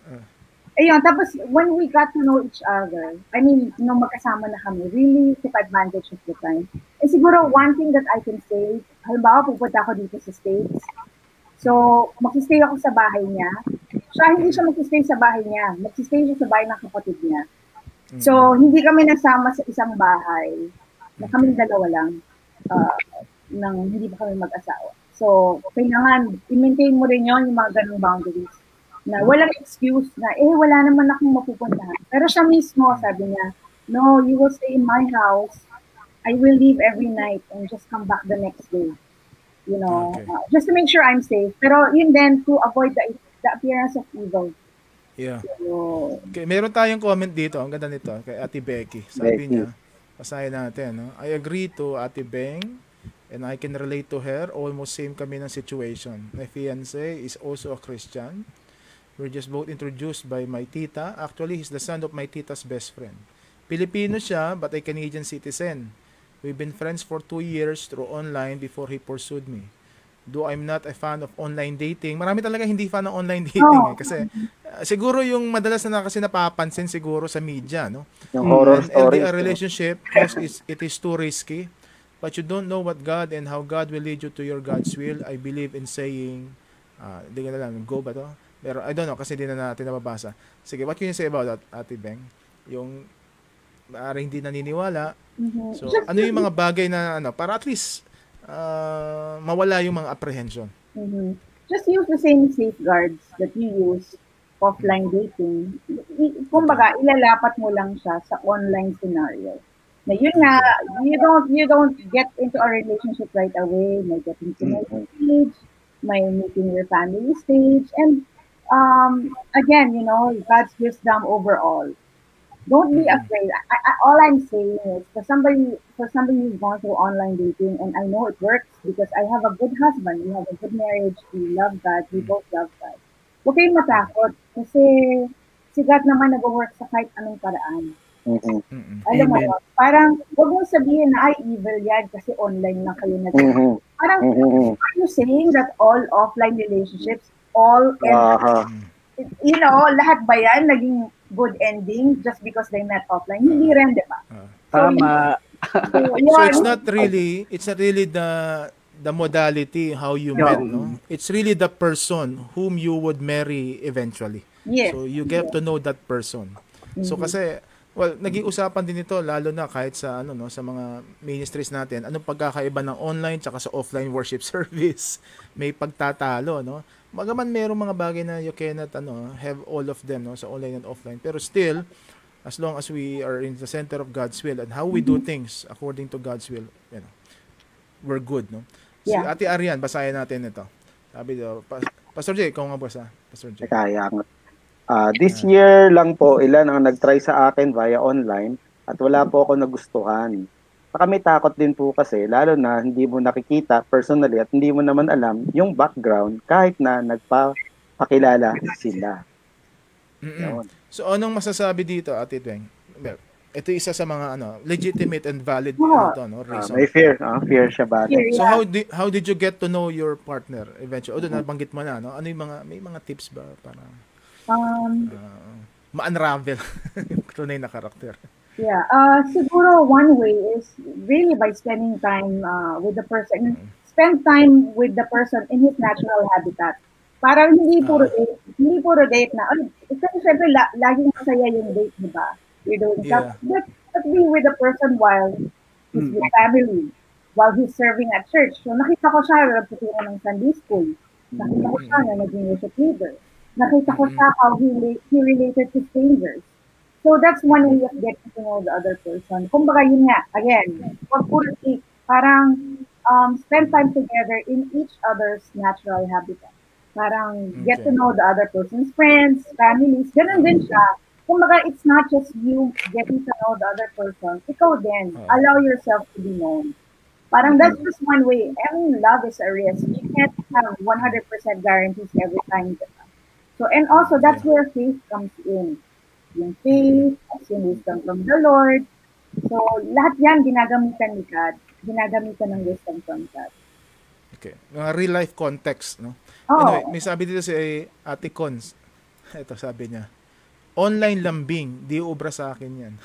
ayun, tapos when we got to know each other, I mean, nung magkasama na kami, really took advantage of the time. Eh siguro, one thing that I can say, halimbawa, pupunta ako dito sa States, So, magsistay ako sa bahay niya. Siya, hindi siya magsistay sa bahay niya. Magsistay siya sa bahay ng kapatid niya. So, hindi kami nasama sa isang bahay na kami dalawa lang uh, nang hindi pa kami mag-asawa. So, kailangan i-maintain mo rin yon yung mga ganung boundaries. Na walang excuse na, eh, wala naman akong mapupuntahan. Pero siya mismo, sabi niya, no, you will stay in my house. I will leave every night and just come back the next day. You know, Okay. uh, just to make sure I'm safe. Pero yun din, to avoid the, the appearance of evil. Yeah. So, Okay, meron tayong comment dito. Ang ganda nito kay Ate Becky. Sabi Becky. niya, Basahin natin. No? I agree to Ate Beng and I can relate to her. Almost same kami ng situation. My fiance is also a Christian. We're just both introduced by my tita. Actually, he's the son of my tita's best friend. Filipino siya, but a Canadian citizen. We've been friends for two years through online before he pursued me. Though I'm not a fan of online dating, marami talaga hindi fan ng online dating eh. Kasi uh, siguro yung madalas na kasi napapansin siguro sa media, no? Yung horror An stories. LDR relationship because it is too risky. But you don't know what God and how God will lead you to your God's will. I believe in saying, ah, hindi ko na lang, go ba to? Pero I don't know, kasi hindi na natin nababasa. Sige, what can you say about that, Ate Beng? Yung, maaari hindi naniniwala. Mhm. So, ano yung mga bagay na, ano, para at least, ah, mawala yung mga apprehension. Mhm. Just use the same safeguards that you use offline dating. Kumbaga, ilalapat mo lang siya sa online scenario. Na yun nga, you don't you don't get into a relationship right away. May getting to know you stage, may meeting your family stage, and um, again, you know, God's wisdom overall. Don't be afraid. I, I, all I'm saying is for somebody for somebody who's gone through online dating, and I know it works because I have a good husband, we have a good marriage, we love God, we both love God. Huwag kayong matakot kasi si God naman nag-work sa kahit anong paraan. Mhm. Mm-mm. Alam mo Amen. Parang huwag mong sabihin na ay evil yan kasi online lang kayo nag Mhm. Parang Mhm. are you saying that all offline relationships, all and Aha. you know, lahat ba yan naging good ending just because they met offline? Hindi rin, di ba? Tama. So, So yun. it's not really it's not really the the modality how you Yeah. met, no? It's really the person whom you would marry eventually. Yes. So you get to know that person. So kasi well, naging usapan din ito lalo na kahit sa ano no sa mga ministries natin. Anong pagkakaiba ng online tsaka sa offline worship service? May pagtatalo, no? Magaman merong mga bagay na you cannot ano have all of them no sa online and offline. Pero still as long as we are in the center of God's will and how we do things according to God's will, you know, we're good, no? Si Yeah. Ate Arian, basahin natin ito. Sabi daw, Pa- Pastor J, ikaw nga basa. Pastor J. Kaya nga. Ah, this year lang po, ilan ang nag-try sa akin via online at wala po ako nagustuhan. Saka may takot din po kasi, lalo na hindi mo nakikita personally at hindi mo naman alam yung background kahit na nagpapakilala sila. Mm-mm. So anong masasabi dito, Ate Tweng? Well, ito isa sa mga ano, legitimate and valid Oo. ano to, no, Ah, reason. may fear, ah, fear siya ba? Here, So yeah. how did how did you get to know your partner eventually? Although nabanggit mo na, no? Ano yung mga may mga tips ba para Um, uh, ma-unravel yung tunay na karakter? Yeah, uh, siguro one way is really by spending time uh, with the person. Spend time with the person in his natural habitat. Parang hindi puro date, hindi puro date na, ay, kasi syempre la, laging masaya yung date, di ba? You're doing Yeah. stuff. But, but be with the person while he's with family, while he's serving at church. So nakita ko siya, nagtuturo ng Sunday school. Nakita ko siya na naging worship leader. Nakita ko siya how he, he related to strangers. So that's one way of getting to know the other person. Kumbaga yun nga, again, wag parang um, spend time together in each other's natural habitat. Parang get to know the other person's friends, families, ganun din siya. Kumbaga, it's not just you getting to know the other person. Ikaw din. Oh. Allow yourself to be known. Parang that's just one way. I mean, love is a risk. You can't have 100% guarantees every time. So, and also, that's where faith comes in. Yung faith, as yung wisdom from the Lord. So, lahat yan ginagamitan ni God. Ginagamitan ng wisdom from God. Okay. Mga real life context, no? Oh, Anyway, may sabi dito si Ate Cons. Ito sabi niya. Online lambing, di ubra sa akin yan.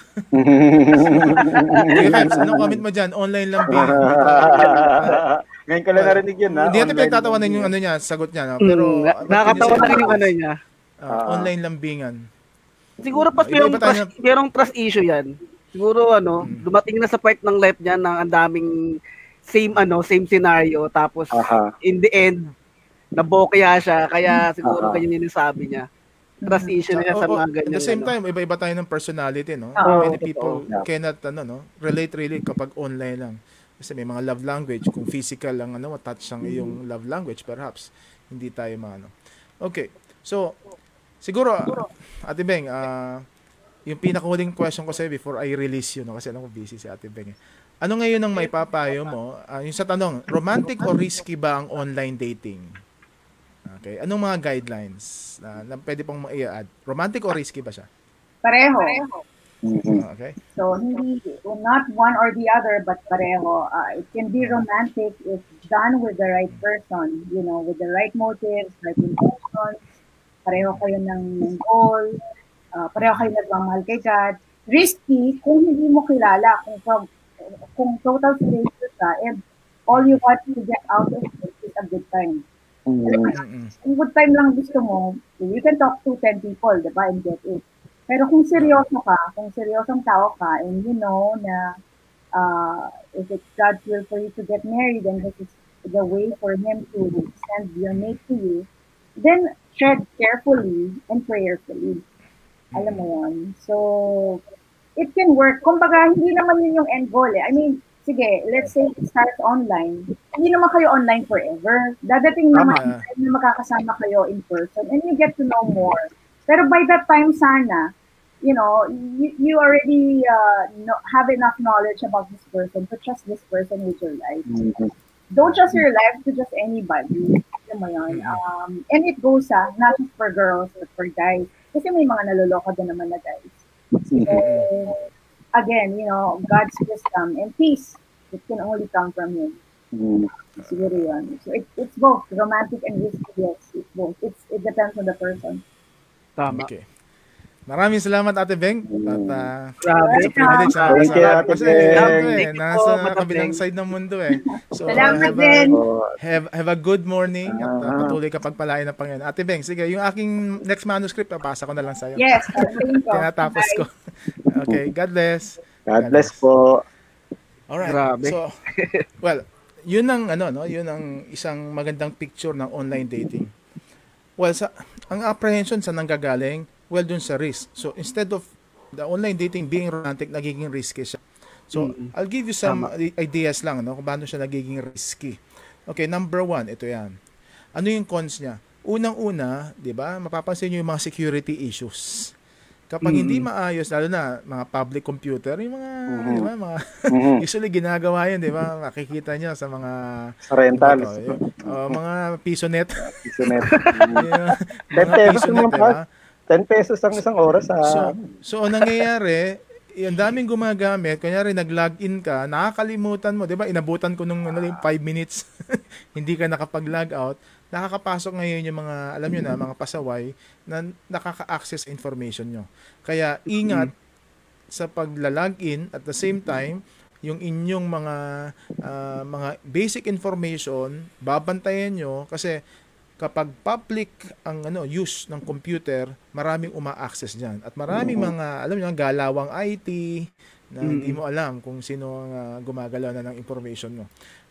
Okay, Febs, anong comment mo dyan? Online lambing. Ngayon ko lang narinig yun, ha? Hindi natin pinagtatawanan yung yun. ano niya, sagot niya. No? Pero, Mm, can you nakakatawa about yung ano niya. Ah. online lambingan. Siguro pa Iba-iba merong trust, merong trust issue yan. Siguro ano, dumating na sa part ng life niya na ang daming same ano, same scenario tapos Aha. in the end nabokya siya kaya siguro Aha. ganyan yung sabi niya. Trust issue na yan sa mga At ganyan. the same ano. time, iba-iba tayo ng personality, no? Oo, Many people totoo. cannot, ano, no? Relate really kapag online lang. Kasi may mga love language. Kung physical lang, ano, touch ang iyong love language, perhaps, hindi tayo maano. Okay. So, siguro, Ate Beng, ah, yung pinakahuling question ko sa'yo before I release you, no? kasi alam ko busy si Ate Beng. eh. Ano ngayon ang may papayo mo? Ah, yung sa tanong, romantic or risky ba ang online dating? Okay. Anong mga guidelines na, na pwede pong i-add? Romantic or risky ba siya? Pareho. Mhm. Okay. So, hindi, not one or the other, but pareho. Uh, it can be romantic if done with the right person, you know, with the right motives, right intentions, pareho kayo ng goal, uh, pareho kayo nagmamahal kay God. Risky kung hindi mo kilala, kung, from, kung total stranger ka, and all you want to get out of it is a good time. Mhm. Mm-mm. Kung good time lang gusto mo, you can talk to 10 people, di ba, and get it. Pero kung seryoso ka, kung seryosong tao ka, and you know na uh, if it's God's will for you to get married, and this is the way for Him to send your mate to you, then tread carefully and prayerfully. Alam mo yun. So, it can work. Kumbaga, hindi naman yun yung end goal eh. I mean, sige, let's say it starts online. Hindi naman kayo online forever. Dadating naman Tama. yung time na makakasama kayo in person and you get to know more. Pero by that time sana, you know, you, you already uh, know, have enough knowledge about this person to trust this person with your life. Mhm. Don't trust your life to just anybody. Alam mo yun. Um, and it goes ah, not just for girls, but for guys. Kasi may mga naloloko din naman na guys. And again, you know, God's wisdom and peace, it can only come from Him. Mhm. Siguro yun. So it, it's both romantic and risky. Yes, it's both. It's, it depends on the person. Tama. Okay. Maraming salamat Ate Beng. At uh, Grabe. sa privilege na Thank you. Ate Kasi Beng. Thank eh, po, nasa kabilang side ng mundo eh. So, Salamat have, din. a, have, have a good morning at uh, Ah. patuloy ka pagpalain ng Panginoon. Ate Beng, sige, yung aking next manuscript, papasa ko na lang sa'yo. Yes. Tinatapos ko. okay, God bless. God bless po. Alright. Grabe. So, well, yun ang ano no, yun ang isang magandang picture ng online dating. Well, sa ang apprehension sa nanggagaling, well dun sa risk. So, instead of the online dating being romantic, nagiging risky siya. So, I'll give you some i- ideas lang no kung paano siya nagiging risky. Okay, number one, ito yan. Ano yung cons niya? Unang-una, 'di ba? Mapapansin niyo yung mga security issues. Kapag hindi maayos, lalo na mga public computer, yung mga, di ba, mga, Mhm. usually ginagawa yan, di ba? Makikita niyo sa mga, Sa rental. ano to, yung, oh, mga piso net. Yung Ten mga piso net, di ba? 10 pesos ang isang oras sa So, so ang nangyayari, yung daming gumagamit, kunyari nag-login ka, nakakalimutan mo, 'di ba? Inabutan ko nung ano, 5 minutes. hindi ka nakapag-log out. Nakakapasok ngayon yung mga, alam niyo na, mga pasaway na nakaka-access information nyo. Kaya ingat sa pagla-login at the same time, yung inyong mga ah, mga basic information, babantayan nyo kasi kapag public ang ano use ng computer, maraming uma-access diyan. At maraming mga alam niyo galawang IT na hindi mo alam kung sino ang ah, gumagalaw na ng information mo.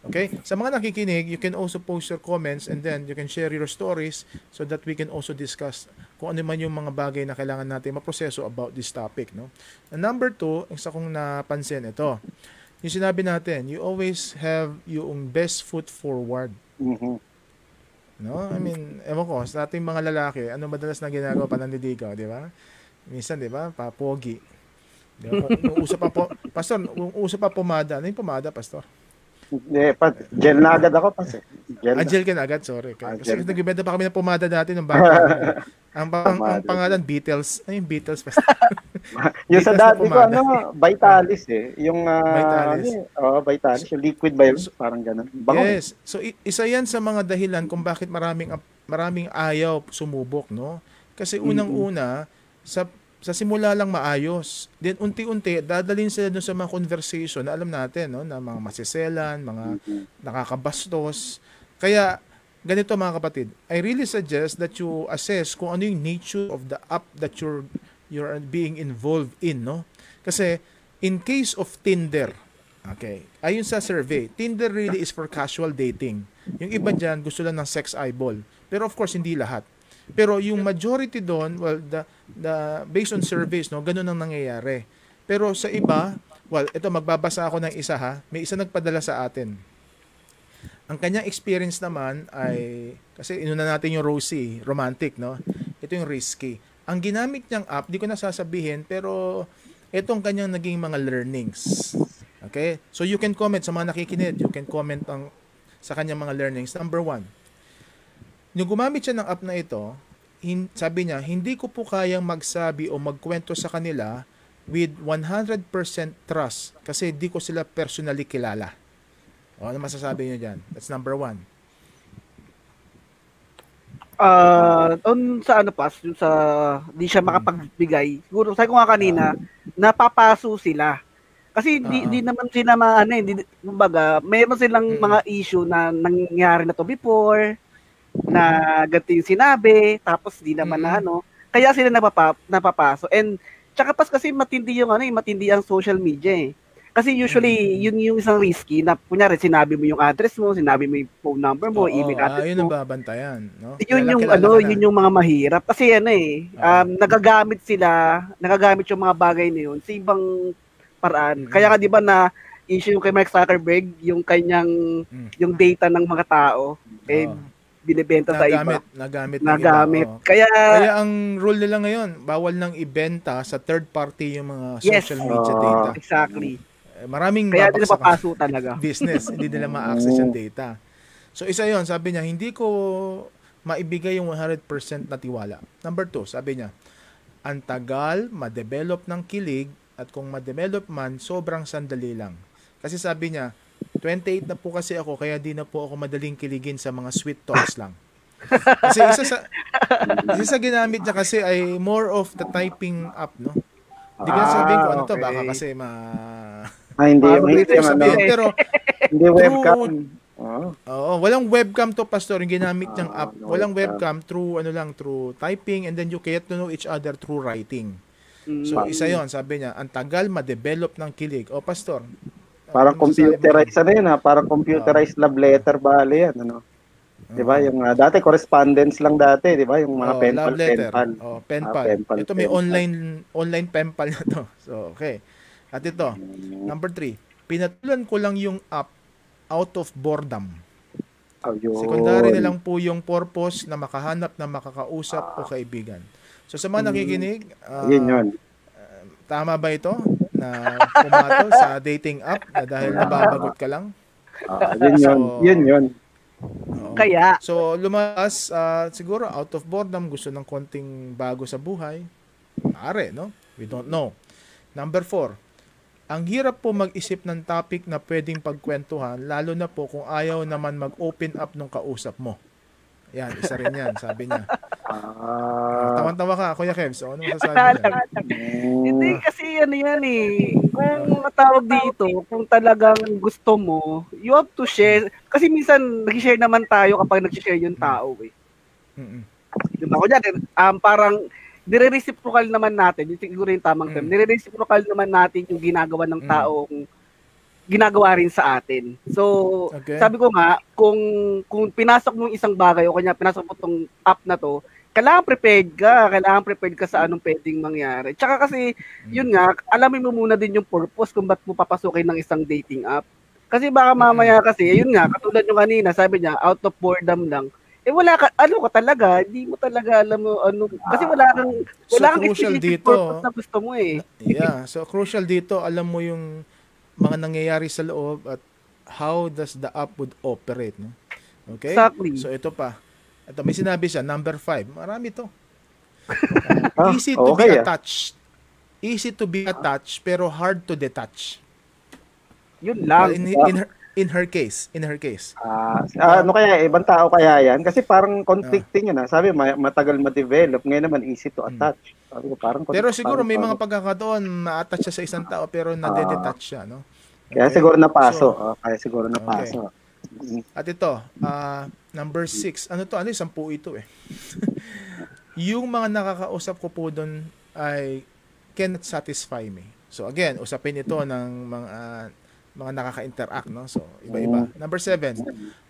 Okay? Sa mga nakikinig, you can also post your comments and then you can share your stories so that we can also discuss kung ano man yung mga bagay na kailangan natin maproseso about this topic. No? And number two, isa kong napansin, ito. Yung sinabi natin, you always have yung best foot forward. Mhm. No? I mean, ewan ko, sa ating mga lalaki, ano madalas na ginagawa panandidigaw, di ba? Minsan, di ba? Papogi. Di ba? Uso pa po, pastor, uso pa pomada, ano yung pomada, pastor? Eh, pa, gel na agad ako kasi. Gel Ah, gel ka na agad, sorry. Ah, Kasi nagbibenta pa kami ng pomada dati nung bata. ang, ang, ang Pomada. pangalan, Beatles. Ay, yung Beatles, pastor. yung sa dati ko, ano, Vitalis eh. Yung, ah, Vitalis. ano eh, oh, Vitalis. Yung liquid ba yun? Parang ganun. Bango. Yes. So isa 'yan sa mga dahilan kung bakit maraming maraming ayaw sumubok, no? Kasi unang-una sa sa simula lang maayos. Then unti-unti dadalhin sila dun sa mga conversation na alam natin, no, na mga masiselan, mga nakakabastos. Kaya ganito mga kapatid, I really suggest that you assess kung ano yung nature of the app that you're you're being involved in, no? Kasi in case of Tinder, okay, ayon sa survey, Tinder really is for casual dating. Yung iba dyan, gusto lang ng sex eyeball. Pero of course, hindi lahat. Pero yung majority doon, well, the, the, based on surveys, no, ganun ang nangyayari. Pero sa iba, well, ito, magbabasa ako ng isa ha. May isa nagpadala sa atin. Ang kanyang experience naman ay, kasi inuna natin yung rosy, romantic, no? Ito yung risky. ang ginamit niyang app, di ko na sasabihin, pero itong kanyang naging mga learnings. Okay? So you can comment sa mga nakikinig, you can comment ang, sa kanyang mga learnings. Number one, yung gumamit siya ng app na ito, hin, sabi niya, hindi ko po kayang magsabi o magkwento sa kanila with 100% trust kasi di ko sila personally kilala. O, ano masasabi niyo dyan? That's number one. Ah, on sa ano pas, yung sa di siya makapagbigay. Siguro sabi ko nga kanina, napapaso sila. Kasi di, Oo. di naman sila ma ano, eh, di, kumbaga, mayroon silang Mm. mga issue na nangyari na to before na ganito yung sinabi, tapos di naman na Mm. ano. Kaya sila napapa, napapaso. And tsaka pas kasi matindi yung ano, eh, matindi ang social media eh. Kasi usually, yun yung isang risky na, kunyari, sinabi mo yung address mo, sinabi mo yung phone number mo, Oo, email ah, address yun mo. ang babantayan. No? Yun yung kilala ano, ka na. yun yung mga mahirap kasi ano eh, um, nagagamit sila, nagagamit yung mga bagay na yun sa ibang paraan. Mm. Kaya nga 'di ba na issue yung kay Mark Zuckerberg, yung kanyang Mm. yung data ng mga tao eh Oo. binebenta sa iba. nagamit, nagamit, iba, oo. Kaya, Kaya ang rule nila ngayon, bawal nang ibenta sa third party yung mga Yes. social media Oo. data. exactly. Eh, Maraming Kaya din napapaso talaga. business, hindi nila ma-access yung data. So isa yon sabi niya, hindi ko maibigay yung 100% na tiwala. Number two, sabi niya, ang tagal ma-develop ng kilig at kung ma-develop man, sobrang sandali lang. Kasi sabi niya, 28 na po kasi ako, kaya di na po ako madaling kiligin sa mga sweet talks lang. kasi isa sa, isa sa ginamit niya kasi ay more of the typing app, no? Hindi ko na sabihin ko ano to, okay. baka kasi ma... Ah, hindi, Parang may dito ano, hindi webcam. Oo. Oo, walang webcam to pastor, yung ginamit niyang Ah, app. no Walang webcam. webcam through ano lang, through typing and then you get to know each other through writing. Mm. So isa 'yon, sabi niya, ang tagal ma-develop ng kilig. O pastor. Parang ano computerized ano yun ha, parang computerized love letter bale yan ano. 'Di ba? Yung ah, dati correspondence lang dati, 'di ba? Yung mga Oh, pen love pal, pen pal. Oh, pen Ah, pal. pen pal, Ito may pen online online pen pal na to. So, okay. At ito, number three, pinatulan ko lang yung app out of boredom. Ayun. Secondary na lang po yung purpose na makahanap na makakausap o kaibigan. So sa mga nakikinig, ah, Yun yun. tama ba ito na pumatol sa dating app na dahil nababagot ka lang? Ah, yun yun. So, yun yun. Oo. Kaya, So lumas ah, siguro out of boredom gusto ng konting bago sa buhay. Maaari, no? We don't know. Number four, ang hirap po mag-isip ng topic na pwedeng pagkwentuhan, lalo na po kung ayaw naman mag-open up nung kausap mo. Yan, isa rin yan, sabi niya. Ah, Tawan-tawa ka, Kuya Kev. So, ano masasabi niya? mm, Hindi kasi ano yan eh. Kung matawag dito, kung talagang gusto mo, you have to share. Kasi minsan, nag-share naman tayo kapag nag-share yung tao eh. Mm-mm. Di ba? Kunyari, um, parang, nire-reciprocal naman natin, yun siguro yung tamang term, Mm. nire-reciprocal naman natin yung ginagawa ng Mm. taong ginagawa rin sa atin. So, Okay. sabi ko nga, kung kung pinasok mo yung isang bagay o kanya pinasok mo tong app na to, kailangan prepared ka, kailangan prepared ka sa anong pwedeng mangyari. Tsaka kasi, yun nga, alamin mo muna din yung purpose kung ba't mo papasukin ng isang dating app. Kasi baka mamaya kasi, yun nga, katulad yung kanina, sabi niya, out of boredom lang. Eh wala ka, ano ka talaga, hindi mo talaga alam mo, ano, kasi wala kang, So, wala kang crucial dito, na gusto mo eh. Yeah, so crucial dito, alam mo yung mga nangyayari sa loob at how does the app would operate. No? Okay? Exactly. So ito pa. Ito, may sinabi siya, number five. Marami to. Ah, Easy to okay, be ah. attached. Easy to be attached, pero hard to detach. Yun lang. in, in, her, in her case, in her case. Ah, ah, ano kaya, ibang tao kaya yan? Kasi parang conflicting yun. ah. Sabi, ma- matagal ma-develop. Ngayon naman, easy to attach. Sabi ko, parang Hmm. Pero siguro may mga pagkakataon ma-attach siya sa isang tao pero nade-detach siya, no? Kaya Okay? siguro napaso. So, Oh, kaya siguro napaso. Mm. At ito, ah, number six. Ano to? Ano yung sampu ito eh? yung mga nakakausap ko po doon ay cannot satisfy me. So again, usapin ito ng mga mga nakaka-interact, no? So, iba-iba. Number seven,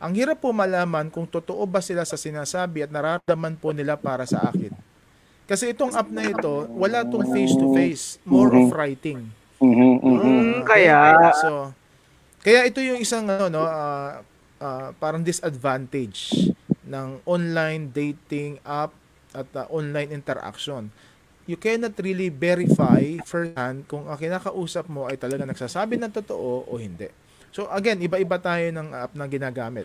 ang hirap po malaman kung totoo ba sila sa sinasabi at nararamdaman po nila para sa akin. Kasi itong app na ito, wala tong face-to-face. More of writing. Mhm, mhm. Mm, kaya, So, kaya ito yung isang ano no, ah, ah, parang disadvantage ng online dating app at uh, online interaction. You cannot really verify firsthand kung ang kinakausap mo ay talaga nagsasabi ng totoo o hindi. So again, iba-iba tayo ng app na ginagamit.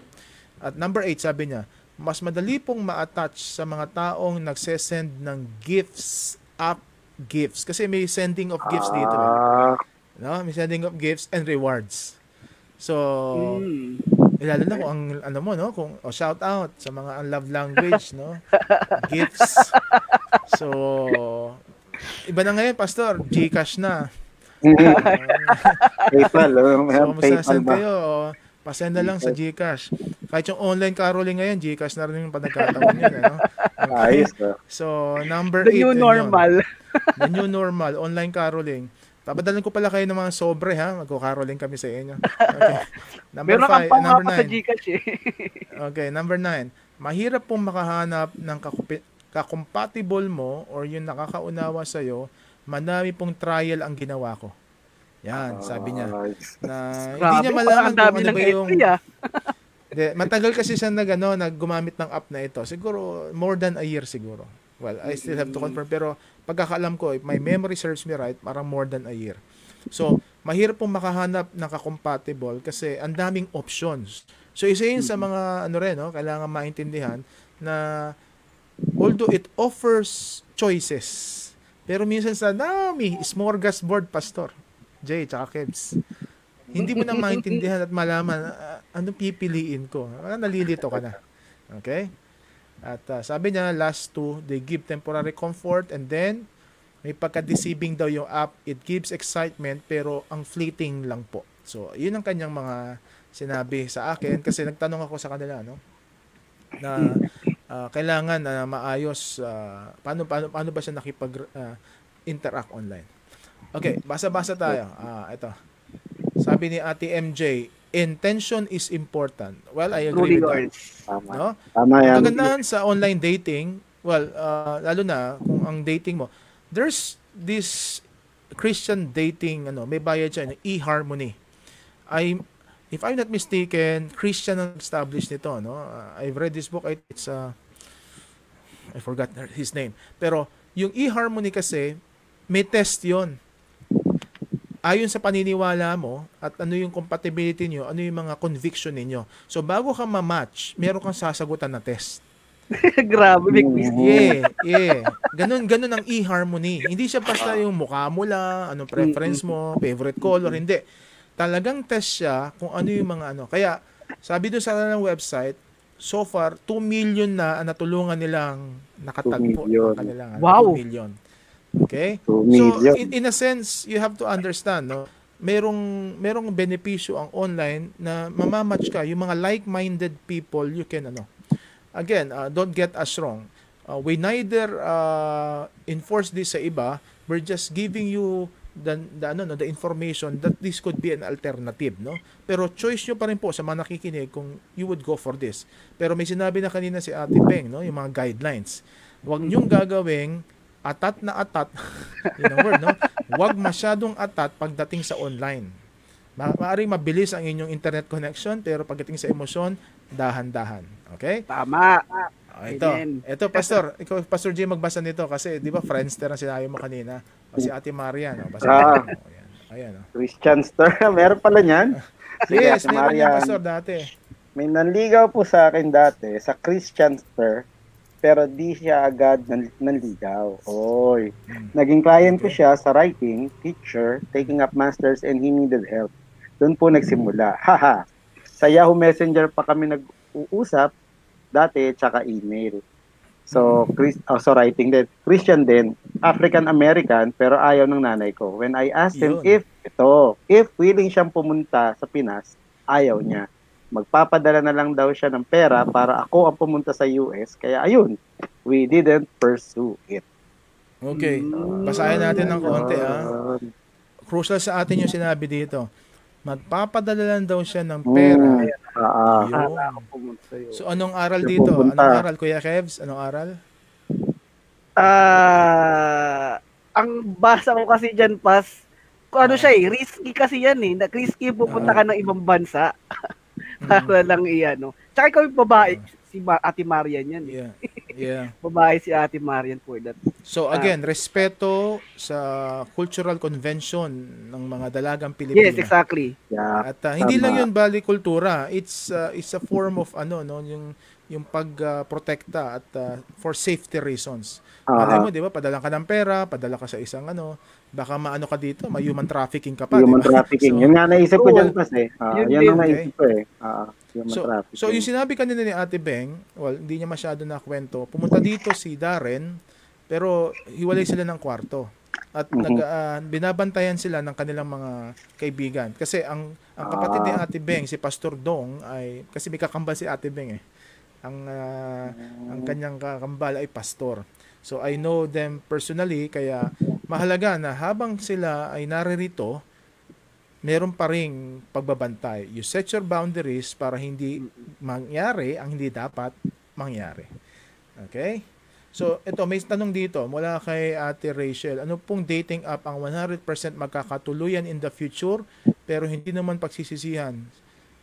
At number 8, sabi niya, mas madali pong ma-attach sa mga taong nagsesend ng gifts, app gifts. Kasi may sending of gifts dito. Eh. Ah, No? May sending of gifts and rewards. So, Mm. Lalo na kung ang ano mo, no? Kung oh, shout out sa mga ang love language, no? Gifts. So, iba na ngayon, pastor, GCash na. PayPal. Oh, So, PayPal ba? kayo, oh, pasend na lang sa GCash. Kahit yung online caroling ngayon, GCash na rin yung panagkataon yun, ano? Ayos. Oh. So, number The 8. new normal. The new normal, online caroling. Papadalan ko pala kayo ng mga sobre ha. Magko-caroling kami sa inyo. Okay. Number Meron five, number sa nine. Gcash eh. Okay, number nine. Mahirap pong makahanap ng kakupi- kakompatible mo or yung nakakaunawa sa'yo, madami pong trial ang ginawa ko. Yan, sabi niya. Ayos. Na hindi niya malaman kung ano ba yung... ah. Hindi, matagal kasi siya nag, ano, naggumamit ng app na ito. Siguro, more than a year siguro. Well, I still have to confirm. Pero pagkakaalam ko, if my memory serves me right, parang more than a year. So, mahirap pong makahanap ng kakompatible kasi ang daming options. So, isa yun sa mga, ano rin, no, kailangan maintindihan na although it offers choices, pero minsan sa dami, smorgasbord, pastor. Jay, tsaka Kebs. Hindi mo na maintindihan at malaman uh, ano pipiliin ko. Nalilito ka na. Okay? At uh, sabi niya, last two, they give temporary comfort and then may pagka-deceiving daw yung app. It gives excitement pero ang fleeting lang po. So, yun ang kanyang mga sinabi sa akin kasi nagtanong ako sa kanila, no? Na uh, kailangan na maayos uh, paano paano paano ba siya nakipag uh, interact online. Okay, basa-basa tayo. Ah, ito. Sabi ni Ate MJ, intention is important. Well, I agree Truly with yours. that. Tama. No? Tama Ang yan. kagandahan sa online dating, well, uh, lalo na kung ang dating mo, there's this Christian dating, ano, may bayad siya, e-harmony. I, if I'm not mistaken, Christian ang established nito, no? Uh, I've read this book, it's, uh, I forgot his name. Pero, yung e-harmony kasi, may test yon ayon sa paniniwala mo at ano yung compatibility nyo, ano yung mga conviction ninyo. So, bago ka ma-match, meron kang sasagutan na test. Grabe, big quiz. Yeah, yeah. Ganun, ganun ang e-harmony. Hindi siya basta yung mukha mo lang, anong preference mo, favorite color, hindi. Talagang test siya kung ano yung mga ano. Kaya, sabi doon sa kanilang website, so far, 2 million na ang natulungan nilang nakatagpo 2 million. ng kanilang ano, Wow. 2 million. Okay? 2 So, in, in a sense, you have to understand, no? Merong merong benepisyo ang online na mamamatch ka yung mga like-minded people you can ano. Again, uh, don't get us wrong. Uh, we neither uh, enforce this sa iba, we're just giving you the, the ano no, the information that this could be an alternative, no? Pero choice nyo pa rin po sa mga nakikinig kung you would go for this. Pero may sinabi na kanina si Ate Peng, no, yung mga guidelines. Huwag nyong gagawing atat na atat, yun ang word, no? Huwag masyadong atat pagdating sa online. Ma maaring mabilis ang inyong internet connection, pero pagdating sa emosyon, dahan-dahan. Okay? Tama. Oh, ito. Amen. Ito, Pastor. Ikaw, Pastor Jay, magbasa nito kasi, di ba, Friendster ang sinabi mo kanina. O si Ate Maria, no? Basa Ah. mo. Ayan. Ayan, no? Christian store. Meron pala niyan. Yes, Ate meron yan. Pastor, dati. May nanligaw po sa akin dati sa Christian store pero di siya agad nan nanligaw. Oy. Naging client ko siya sa writing, teacher, taking up masters and he needed help. Doon po nagsimula. Haha. Sa Yahoo Messenger pa kami nag-uusap dati tsaka email. So, Chris, oh, so writing din. Christian din, African American, pero ayaw ng nanay ko. When I asked him Yun. if, ito, if willing siyang pumunta sa Pinas, ayaw niya magpapadala na lang daw siya ng pera para ako ang pumunta sa US. Kaya ayun, we didn't pursue it. Okay. Basahin natin ng konti, ah. Uh, Crucial sa atin yung sinabi dito. Magpapadala lang daw siya ng pera. ah, ah. Yun. So, anong aral dito? Anong aral, Kuya Kevs? Anong aral? Ah, ang basa ko kasi dyan, pas, kung ano siya eh, risky kasi yan eh. Na- Risky pupunta ka ng ibang bansa para lang iyan, no? Tsaka ikaw yung babae, si Ma- Ate Marian yan. Eh. Yeah. Yeah. babae si Ate Marian for that. So Ah. again, respeto sa cultural convention ng mga dalagang Pilipino. Yes, exactly. Yeah. At ah, hindi Tama. lang 'yun bali kultura. It's ah, it's a form of ano no, yung yung pagprotekta at ah, for safety reasons. Ah, Malay mo, 'di ba? Padala ka ng pera, padala ka sa isang ano, baka maano ka dito, may human trafficking ka pa, human di ba? trafficking. So, yun nga naisip ko Oo. dyan kasi. Ah, Yun yan ang naisip ko eh. Ah, human So, trafficking. so yung sinabi kanina ni Ate Beng, well, hindi niya masyado na kwento. Pumunta dito si Darren, pero hiwalay sila ng kwarto. At Mhm. nag, ah, binabantayan sila ng kanilang mga kaibigan. Kasi ang, ang kapatid ni. Ate Beng, si Pastor Dong, ay, kasi may kakambal si Ate Beng eh. Ang, ah, ang kanyang kakambal ay pastor. So I know them personally, kaya mahalaga na habang sila ay naririto, meron pa ring pagbabantay. You set your boundaries para hindi mangyari ang hindi dapat mangyari. Okay? So, ito, may tanong dito mula kay Ate Rachel. Ano pong dating app ang 100% magkakatuluyan in the future pero hindi naman pagsisisihan?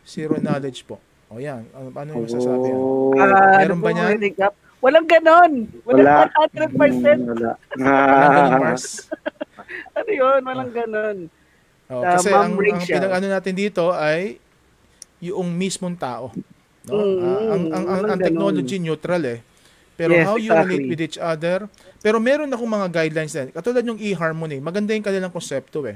Zero knowledge po. O yan. Ano, paano yung masasabi yan? Oh, Ah, Meron ano ba niyan? Walang ganon. Walang Wala. 100%. Mm, wala. Ah, Mars? Ano yun? Walang ganon. Oh, Ah, kasi Ma'am ang, ang pinag-ano natin dito ay yung mismong tao. No? Mm, Ah, ang, ang, ang, ang technology neutral eh. Pero Yes, how you exactly. relate with each other. Pero meron akong mga guidelines din. Katulad yung e-harmony. Maganda yung kanilang konsepto eh.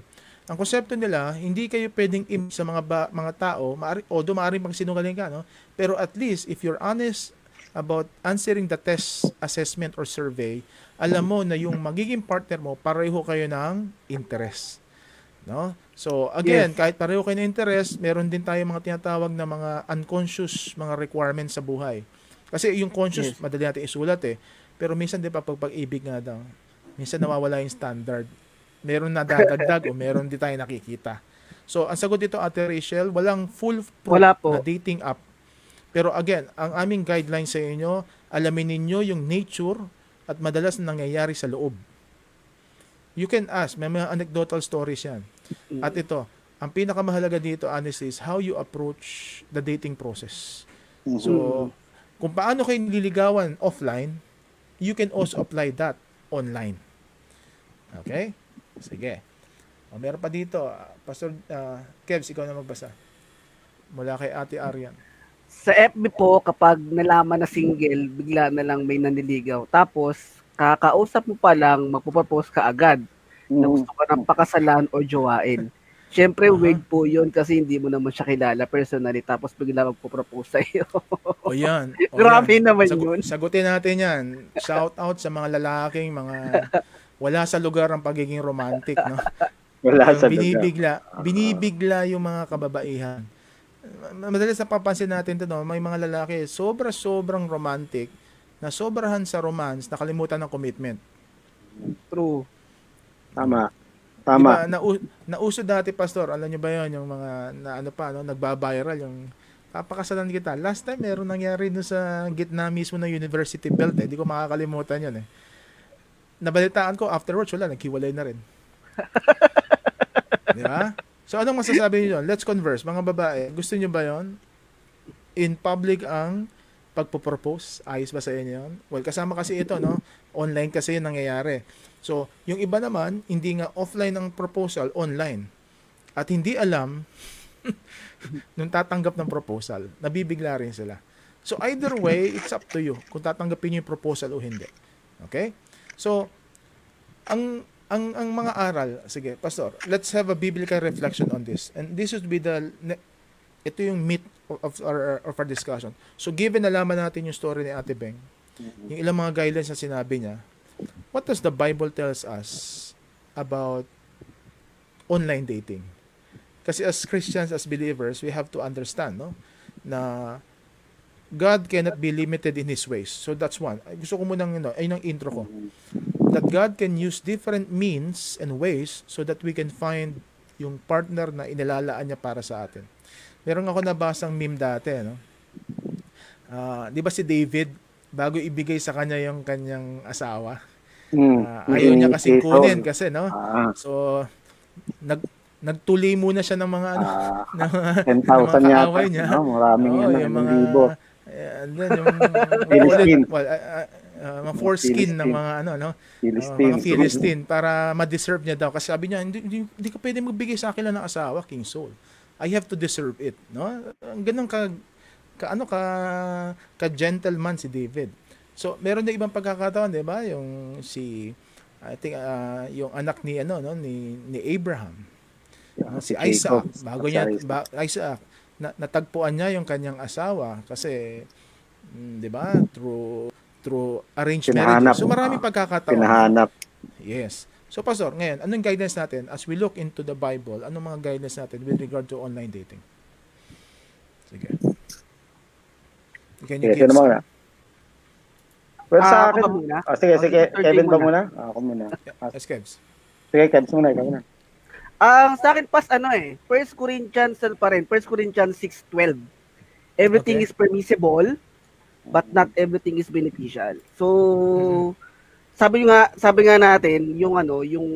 Ang konsepto nila, hindi kayo pwedeng im sa mga ba, mga tao, maari, although maaaring magsinungaling ka, no? pero at least if you're honest about answering the test assessment or survey, alam mo na yung magiging partner mo, pareho kayo ng interest. No? So, again, kahit pareho kayo ng interest, meron din tayo mga tinatawag na mga unconscious mga requirements sa buhay. Kasi yung conscious, madali natin isulat eh. Pero minsan, di ba, pag pag-ibig nga daw, minsan nawawala yung standard. Meron na dadagdag o meron di tayo nakikita. So, ang sagot dito, Ate Rachel, walang full Wala po. na dating app. Pero again, ang aming guideline sa inyo, alamin ninyo yung nature at madalas na nangyayari sa loob. You can ask, may mga anecdotal stories yan. At ito, ang pinakamahalaga dito, honestly, is how you approach the dating process. So, kung paano kayo nililigawan offline, you can also apply that online. Okay? Sige. O, meron pa dito, ah, Pastor ah, Kevs, ikaw na magbasa. Mula kay Ate Arian. Sa FB po, kapag nalaman na single, bigla na lang may naniligaw. Tapos, kakausap mo pa lang, magpupropose ka agad na mm, gusto ka ng pakasalan o jowain. Siyempre, Aha. weird po yun kasi hindi mo naman siya kilala personally tapos bigla magpupropose sa iyo. O yan. O Grabe yan. naman Sagu- yun. Sagutin natin yan. Shout out sa mga lalaking, mga wala sa lugar ang pagiging romantic. No? wala sa lugar. binibigla, binibigla yung mga kababaihan. Ma- Madalas napapansin natin to, no? may mga lalaki, sobra-sobrang romantic, na sobrahan sa romance, nakalimutan ng commitment. True. Tama. Tama. Diba, nau- nauso dati, Pastor, alam nyo ba yon yung mga, na ano pa, no, nagba-viral, yung papakasalan kita. Last time, meron nangyari dun sa gitna mismo ng University Belt, eh. Di ko makakalimutan yun, eh. Nabalitaan ko, afterwards, wala, naghiwalay na rin. Di ba? So, anong masasabi niyo? Let's converse. Mga babae, gusto niyo ba yon In public ang pagpo-propose? Ayos ba sa inyo yun? Well, kasama kasi ito, no? Online kasi yun nangyayari. So, yung iba naman, hindi nga offline ang proposal, online. At hindi alam nung tatanggap ng proposal, nabibigla rin sila. So, either way, it's up to you kung tatanggapin niyo yung proposal o hindi. Okay? So, ang ang ang mga aral, sige, pastor, let's have a biblical reflection on this. And this would be the ito yung meat of, of our of our discussion. So given nalaman natin yung story ni Ate Beng, yung ilang mga guidelines na sinabi niya, what does the Bible tells us about online dating? Kasi as Christians, as believers, we have to understand, no? Na God cannot be limited in His ways. So that's one. Ay, Gusto ko munang, know, ayun ang intro ko. That God can use different means and ways so that we can find yung partner na inilalaan niya para sa atin. Meron ako nabasang meme dati, no? Ah, 'di ba si David bago ibigay sa kanya yung kanyang asawa, Mm. ah, ayaw niya kasi Mm, kunin kasi no. Ah, So nag nagtuli muna siya ng mga ano, ah, ng mga 10,000 ng mga niya. No? Maraming Oo, ano, yung mga libo. Eh, and then yung Philistine. well, ah, ah, uh, mga foreskin ng mga ano no? Uh, Philistine. mga Philistine para ma-deserve niya daw. Kasi sabi niya hindi, hindi, hindi ka pwede magbigay sa akin lang ng asawa King Saul. I have to deserve it no? Ang ganun ka, ka ano ka ka gentleman si David. So meron din ibang pagkakataon di ba? Yung si I think uh, yung anak ni ano no? Ni ni Abraham. No? si Isaac. Jacob. bago Si niya ba, Isaac na, natagpuan niya yung kanyang asawa kasi mm, 'di ba through through arranged Pinahanap. marriage so maraming pagkakataon Pinahanap. Yes. So, Pastor, ngayon, anong guidance natin as we look into the Bible? Anong mga guidance natin with regard to online dating? Sige. Can you Sige, give some- muna? Well, Ah, sa ako akin, muna? ah, sige, Okay, sige, Kevin ba muna. muna? Ah, Ako muna. Ah, Yes, Kevs. sige, Kevin muna, ikaw muna. Ang sa akin pas ano eh, 1 Corinthians ano pa rin, 1 Corinthians 6:12. Everything Okay. is permissible, but not everything is beneficial. So, sabi nga sabi nga natin, yung ano, yung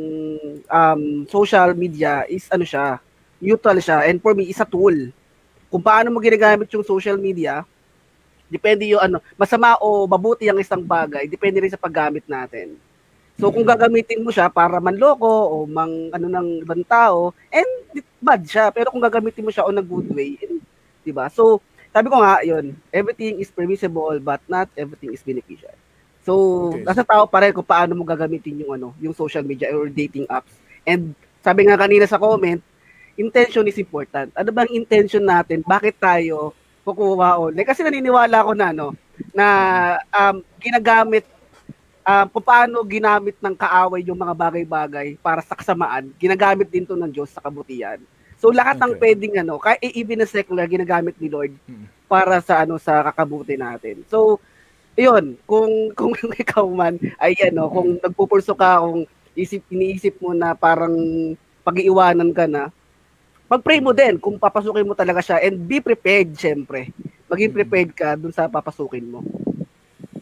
um, social media is ano siya, neutral siya and for me is a tool. Kung paano mo ginagamit yung social media, depende yung ano, masama o mabuti ang isang bagay, depende rin sa paggamit natin. So kung gagamitin mo siya para manloko o mang ano ng ibang tao, and bad siya. Pero kung gagamitin mo siya on a good way, and, 'di ba? So sabi ko nga, 'yun, everything is permissible but not everything is beneficial. So Okay. nasa tao pa rin kung paano mo gagamitin yung ano, yung social media or dating apps. And sabi nga kanina sa comment, intention is important. Ano bang intention natin? Bakit tayo kukuha online? Kasi naniniwala ako na no, na um, ginagamit um, kung paano ginamit ng kaaway yung mga bagay-bagay para sa kasamaan, ginagamit din to ng Diyos sa kabutihan. So lahat ng Okay. pwedeng ano, kaya even na secular ginagamit ni Lord Mm. para sa ano sa kakabuti natin. So, 'yun, kung kung ikaw man ay ano, kung nagpupurso ka kung isip iniisip mo na parang pag-iiwanan ka na, pag-pray mo din kung papasukin mo talaga siya and be prepared syempre. Maging Mm. prepared ka dun sa papasukin mo.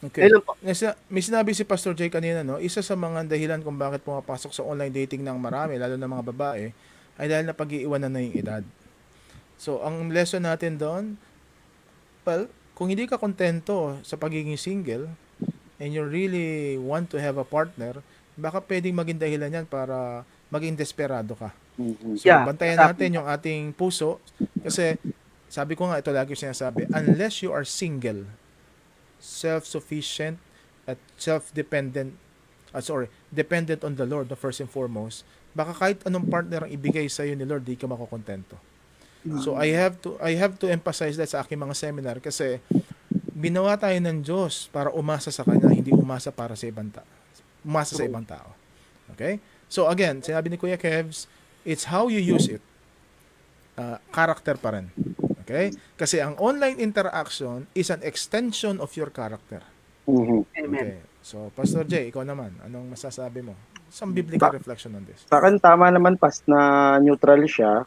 Okay. Ayun po. May, sina- may sinabi si Pastor Jay kanina, no? Isa sa mga dahilan kung bakit pumapasok sa online dating ng marami, lalo na mga babae, ay dahil na pag-iiwanan na yung edad. So, ang lesson natin doon, well, kung hindi ka kontento sa pagiging single, and you really want to have a partner, baka pwedeng maging dahilan yan para maging desperado ka. So, Yeah, bantayan exactly. natin yung ating puso kasi sabi ko nga ito lagi sinasabi, unless you are single, self-sufficient at self-dependent, ah, sorry, dependent on the Lord, the first and foremost, baka kahit anong partner ang ibigay sa iyo ni Lord, di ka makokontento. So I have to I have to emphasize that sa aking mga seminar kasi binawa tayo ng Diyos para umasa sa kanya, hindi umasa para sa ibang tao. Umasa sa ibang tao. Okay? So again, sinabi ni Kuya Kevs, it's how you use it. Uh, character pa rin. Okay? Kasi ang online interaction is an extension of your character. Mhm. Amen. Okay. So, Pastor Jay, ikaw naman, anong masasabi mo? Some biblical reflection on this. Sa akin, tama naman pas na neutral siya.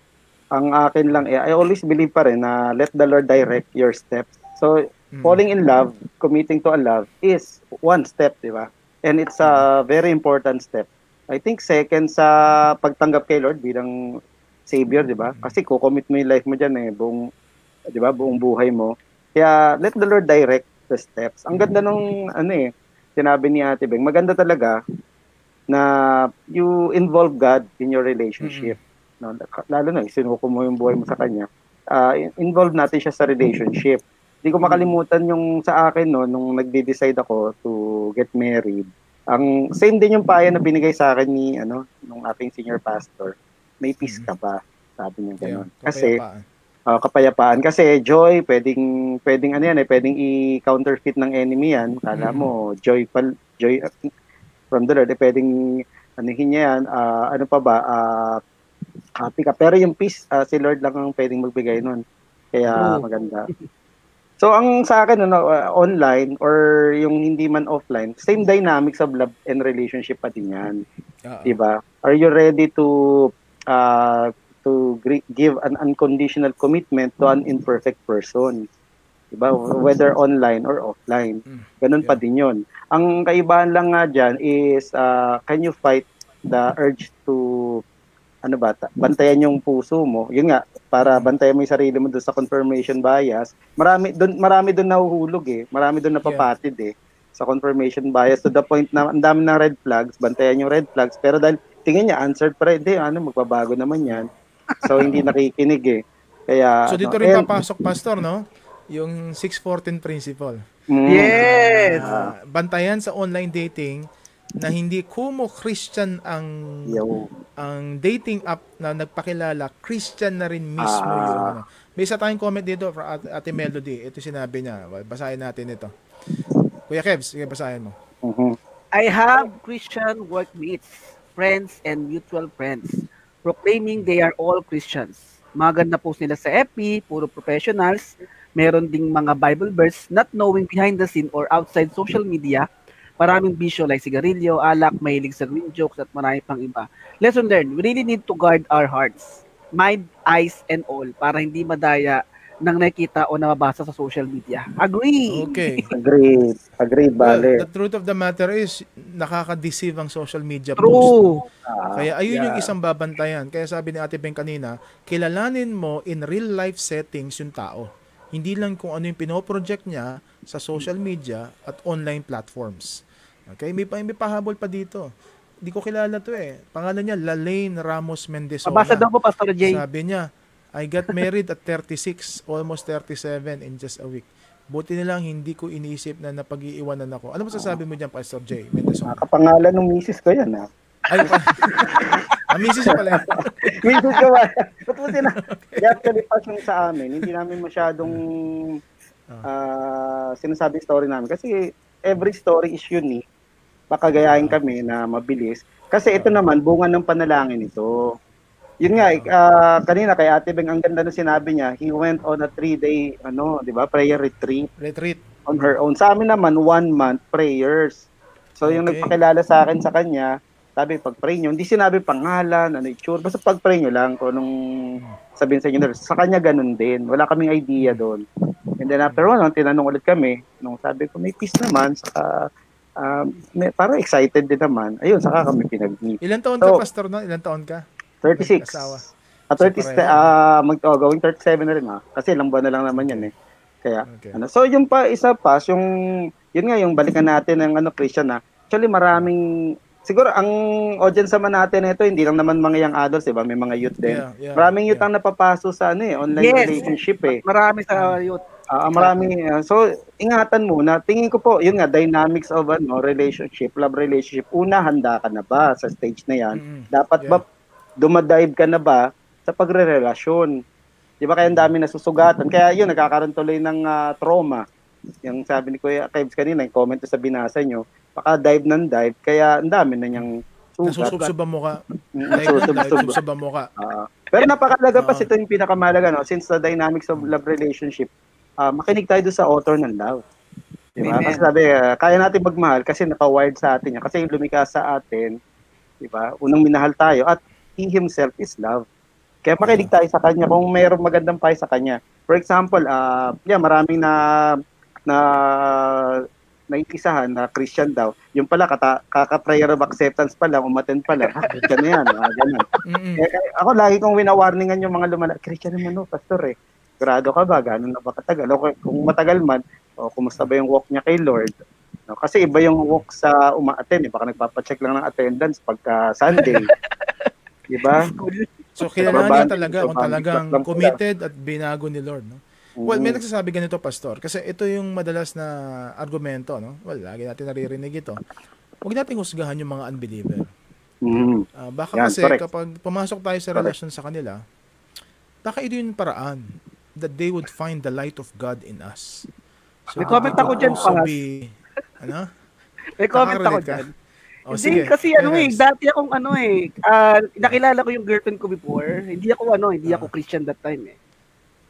Ang akin lang, eh, I always believe pa rin na let the Lord direct your steps. So, Mm. falling in love, committing to a love is one step, di ba? And it's a very important step. I think second sa pagtanggap kay Lord bilang Savior, di ba? Kasi kukomit mo yung life mo dyan eh, buong, di ba, buong buhay mo. Kaya let the Lord direct the steps. Ang ganda nung, ano eh, sinabi ni Ate Beng, maganda talaga na you involve God in your relationship. No, lalo na, sinuko mo yung buhay mo sa Kanya. Ah, involve natin siya sa relationship. Hindi ko makalimutan yung sa akin, no, nung nagde-decide ako to get married. Ang same din yung paya na binigay sa akin ni ano nung ating senior pastor. May peace ka ba? Sabi niya Ayun, gano'n. Kasi kapayapaan. Ah, kapayapaan. Kasi joy pwedeng pwedeng ano yan eh pwedeng i-counterfeit ng enemy yan. Kala Mhm. mo joy pal joy uh, from the Lord eh pwedeng anuhin niya yan. Ah, ano pa ba? Ah, happy ka pero yung peace ah, si Lord lang ang pwedeng magbigay nun. Kaya maganda. So ang sa akin ano ah, online or yung hindi man offline same dynamics of love and relationship pa din yan. Oo. Diba? Are you ready to uh, to give an unconditional commitment to an imperfect person? Diba? Whether online or offline. Mm. Ganun pa din yun. Ang kaibahan lang nga dyan is uh, can you fight the urge to ano ba, ta- bantayan yung puso mo. Yun nga, para bantayan mo yung sarili mo doon sa confirmation bias. Marami doon marami doon nahuhulog eh. Marami doon napapatid eh. sa confirmation bias to the point na ang dami ng red flags, bantayan yung red flags, pero dahil tingin niya answered pa rin, hindi, ano, magbabago naman yan. So, hindi nakikinig eh. Kaya, So dito ano, rin and- papasok, Pastor, no? Yung 614 principle. Mm, Yes! Ah, bantayan sa online dating na hindi kumo Christian ang yo. ang dating app na nagpakilala, Christian na rin mismo Ah. yung ano. May isa tayong comment dito from Ate, Ate Melody. Ito sinabi niya. Basahin natin ito. Kuya Kebs, sige basahin mo. Mhm. I have Christian workmates, friends, and mutual friends proclaiming they are all Christians. Maganda po sila sa FB, puro professionals. Meron ding mga Bible verse not knowing behind the scene or outside social media. Maraming bisyo like sigarilyo, alak, mahilig sa green jokes at marami pang iba. Lesson learned, we really need to guard our hearts, mind, eyes, and all para hindi madaya ng nakita o nababasa sa social media. Agree! Okay. Agreed, Well, bale. the truth of the matter is, nakaka-deceive ang social media post. True! Ah, Kaya ayun yung yeah. isang babantayan. Kaya sabi ni Ate Ben kanina, kilalanin mo in real life settings yung tao. Hindi lang kung ano yung pinoproject niya sa social media at online platforms. Okay? May, pa- may pahabol pa dito. Hindi ko kilala to eh. Pangalan niya, Lalaine Ramos Mendezona. Pabasa daw po, Pastor Jay. Sabi niya, I got married at 36, almost 37 in just a week. Buti na lang hindi ko iniisip na napag-iiwanan ako. Ano masasabi mo dyan, Pastor J? Mendezona. Nakapangalan ng misis ko yan, ha? Ay, ah, misis pala. misis ko ba? Ba't mo sina? Kaya actually, pas yung sa amin, hindi namin masyadong ah sinasabi story namin. Kasi every story is unique. Baka gayahin kami na mabilis. Kasi ito naman, bunga ng panalangin ito. Yun nga, ah, kanina kay Ate Beng, ang ganda na sinabi niya, he went on a three-day, ano, di ba, prayer retreat Retreat. on her own. Sa amin naman, one month prayers. So, yung Okay. nagpakilala sa akin sa kanya, sabi, pag-pray nyo, hindi sinabi pangalan, ano itsure, basta pag-pray nyo lang kung anong sabihin sa inyo. Sa kanya, ganun din. Wala kaming idea doon. And then after one, tinanong ulit kami, nung sabi ko, may peace naman, saka, um, may, parang excited din naman. Ayun, saka kami pinag-meet. Ilan taon ka, So- Pastor, no? Ilan taon ka? 36. Asawa. Ah, 30, So, ah, mag, oh, going 37 na rin ha. Kasi ilang buwan na lang naman yan eh. Kaya, Okay. ano, so yung pa, isa pa, yung, yun nga, yung balikan natin ng ano, Christian na, actually maraming, siguro ang audience naman natin ito, hindi lang naman mga young adults, diba? May mga youth din. Yeah, yeah, maraming youth yeah. ang napapaso sa ano eh, online Yes. relationship eh. Marami sa youth. Ah, marami. ah, so, ingatan muna. Tingin ko po, yun nga, dynamics of ano, relationship, love relationship. Una, handa ka na ba sa stage na yan? Mm-mm. Dapat Yeah. ba, dumadive ka na ba sa pagre-relasyon? Di ba kaya ang dami nasusugatan? Kaya yun, nagkakaroon tuloy ng ah, trauma. Yung sabi ni Kuya Kebs kanina, yung comment sa binasa nyo, baka dive ng dive, kaya ang dami na niyang sugat. Nasusubsob ang mukha. Mm, Like, nasusubsob. ang mukha. Ah, pero napakalaga pa Oo. ito yung pinakamalaga no since the dynamics of love relationship ah, makinig tayo doon sa author ng love di ba kasi sabi ah, kaya natin magmahal kasi naka-wired sa atin yan kasi yung lumikha sa atin di ba unang minahal tayo at he himself is love kaya makinig tayo sa kanya kung mayroong magandang payo sa kanya for example ah yeah maraming na na naikisahan na Christian daw yung pala kata, kaka-prayer of acceptance pa lang umattend pa lang Christian na yan ah, ganun Mm-mm. eh, eh, ako lagi kong winawarningan yung mga lumala. Christian naman no, pastor eh. Grado ka ba? Gano'n na ba katagal? O kung- matagal man, o kumusta ba yung walk niya kay Lord? No, kasi iba yung walk sa uma-attend. Eh. Baka nagpapacheck lang ng attendance pagka Sunday. Di ba? So, Babaan- niya talaga kung talagang committed at binago ni Lord. No? Well, may Mm. nagsasabi ganito, Pastor. Kasi ito yung madalas na argumento. No? Well, lagi natin naririnig ito. Huwag natin husgahan yung mga unbeliever. Mm. Ah, baka Yan, kasi correct. kapag pumasok tayo sa Correct. relasyon sa kanila, baka ito yung paraan that they would find the light of God in us. So, May comment ako dyan, be, ano? May comment ako dyan. Oh, Hindi, kasi ano eh, dati akong ano eh, ah, nakilala ko yung girlfriend ko before. Hindi ako ano, hindi ako Christian that time eh.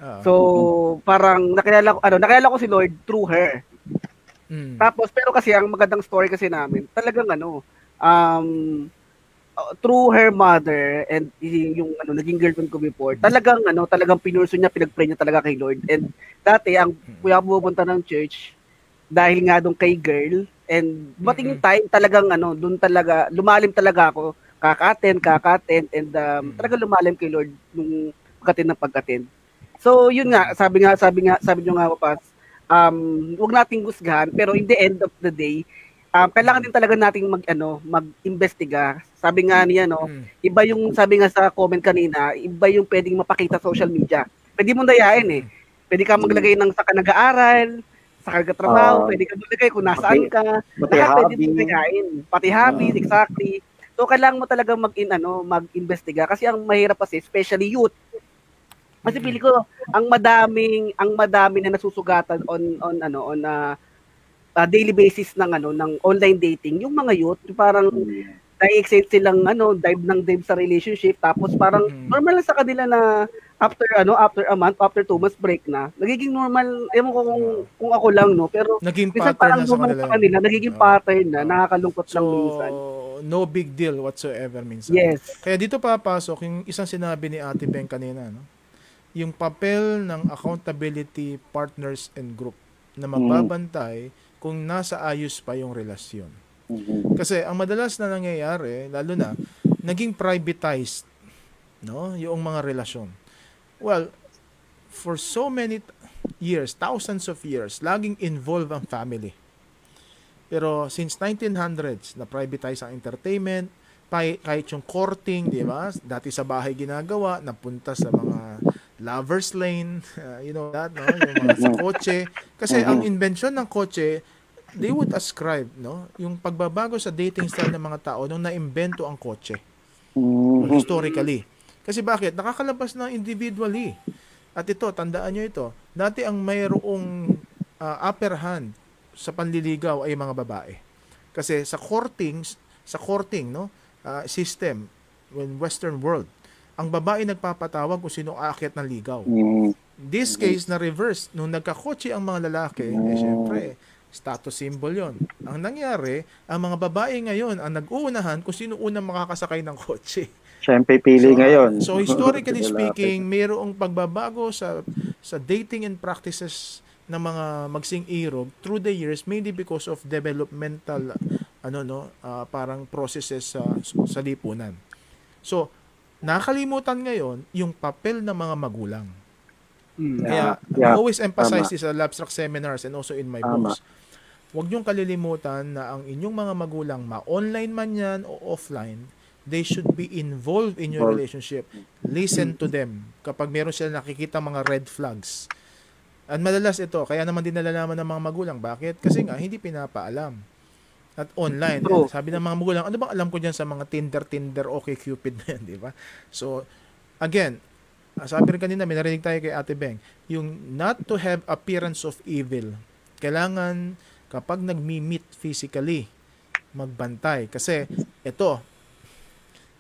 Ah, So, parang nakilala ko, ano, nakilala ko si Lord through her. mm, Tapos, pero kasi ang magandang story kasi namin, talagang ano, um, uh, through her mother and yung ano naging girlfriend ko before, talagang ano, talagang pinurso niya, pinagpray niya talaga kay Lord. And dati ang kuya ko pupunta ng church dahil nga doon kay girl and dumating yung time talagang ano, doon talaga lumalim talaga ako kakaten, kakaten and um, talagang lumalim kay Lord nung pagkatin ng pagkatin. So, yun nga, sabi nga, sabi nga, sabi nyo nga, Papas, um, wag nating husgahan, pero in the end of the day, um, kailangan din talaga nating mag, ano, mag-imbestiga. Sabi nga niya, no, Mm. iba yung, sabi nga sa comment kanina, iba yung pwedeng mapakita social media. Pwede mo dayain eh. Pwede ka maglagay ng sa ka nag-aaral, sa kargatrabaho, Ah. pwede ka maglagay kung nasaan ka. Pati Lahat pwede hobby. mong dayain. Pati hobbies, Ah. exactly. So kailangan mo talaga mag-in ano, mag-imbestiga kasi ang mahirap kasi especially youth. Kasi pili ko ang madaming ang madami na nasusugatan on on ano on uh, uh, daily basis ng ano ng online dating yung mga youth yung parang na-excite silang ano dive ng dive sa relationship tapos parang Mm. normal lang sa kanila na after ano after a month after two months break na nagiging normal ewan ko kung kung ako lang no pero Naging minsan pattern parang na sa kanila. kanila nagiging Oo. pattern na Oo. nakakalungkot lang So, minsan no big deal whatsoever minsan. yes Kaya dito papasok yung isang sinabi ni Ate Ben kanina, no? Yung papel ng accountability partners and group na magbabantay kung nasa ayos pa yung relasyon. Mhm. Kasi ang madalas na nangyayari, lalo na, naging privatized, no? Yung mga relasyon. Well, for so many years, thousands of years, laging involved ang family. Pero since 1900s, na privatize ang entertainment, kahit yung courting, di ba? Dati sa bahay ginagawa, napunta sa mga lover's lane, uh, you know that, no? Yung mga sa kotse. Kasi ang invention ng kotse, they would ascribe, no? Yung pagbabago sa dating style ng mga tao nung naimbento ang kotse Mhm. historically. Kasi bakit? Nakakalabas ng individually. At ito, tandaan nyo ito, dati ang mayroong uh, upper hand sa panliligaw ay mga babae. Kasi sa courting, sa courting no, uh, system, when western world, ang babae nagpapatawag kung sino aakyat ng ligaw. Mhm. This case na reverse, nung nagkakotse ang mga lalaki, eh syempre, status symbol yon. Ang nangyari, ang mga babae ngayon ang nag-uunahan kung sino unang makakasakay ng kotse. Siyempre, pili ngayon. So historically speaking, mayroong pagbabago sa sa dating and practices ng mga magsing irog through the years mainly because of developmental ano no ah, parang processes sa sa lipunan. So nakalimutan ngayon yung papel ng mga magulang. Mm. Kaya I Yeah. always emphasize Tama. this sa Labstract seminars and also in my Tama. books. Huwag niyong kalilimutan na ang inyong mga magulang, ma-online man yan o offline, they should be involved in your relationship. Listen to them kapag meron sila nakikita mga red flags. At madalas ito, kaya naman din nalalaman ng mga magulang. Bakit? Kasi nga, hindi pinapaalam. At online, eh, sabi ng mga magulang, ano bang alam ko dyan sa mga Tinder, Tinder, okay, Cupid na yan, di ba? So, again, ah, sabi rin kanina, may narinig tayo kay Ate Beng, yung not to have appearance of evil. Kailangan, kapag nagmi-meet physically, magbantay. Kasi, ito,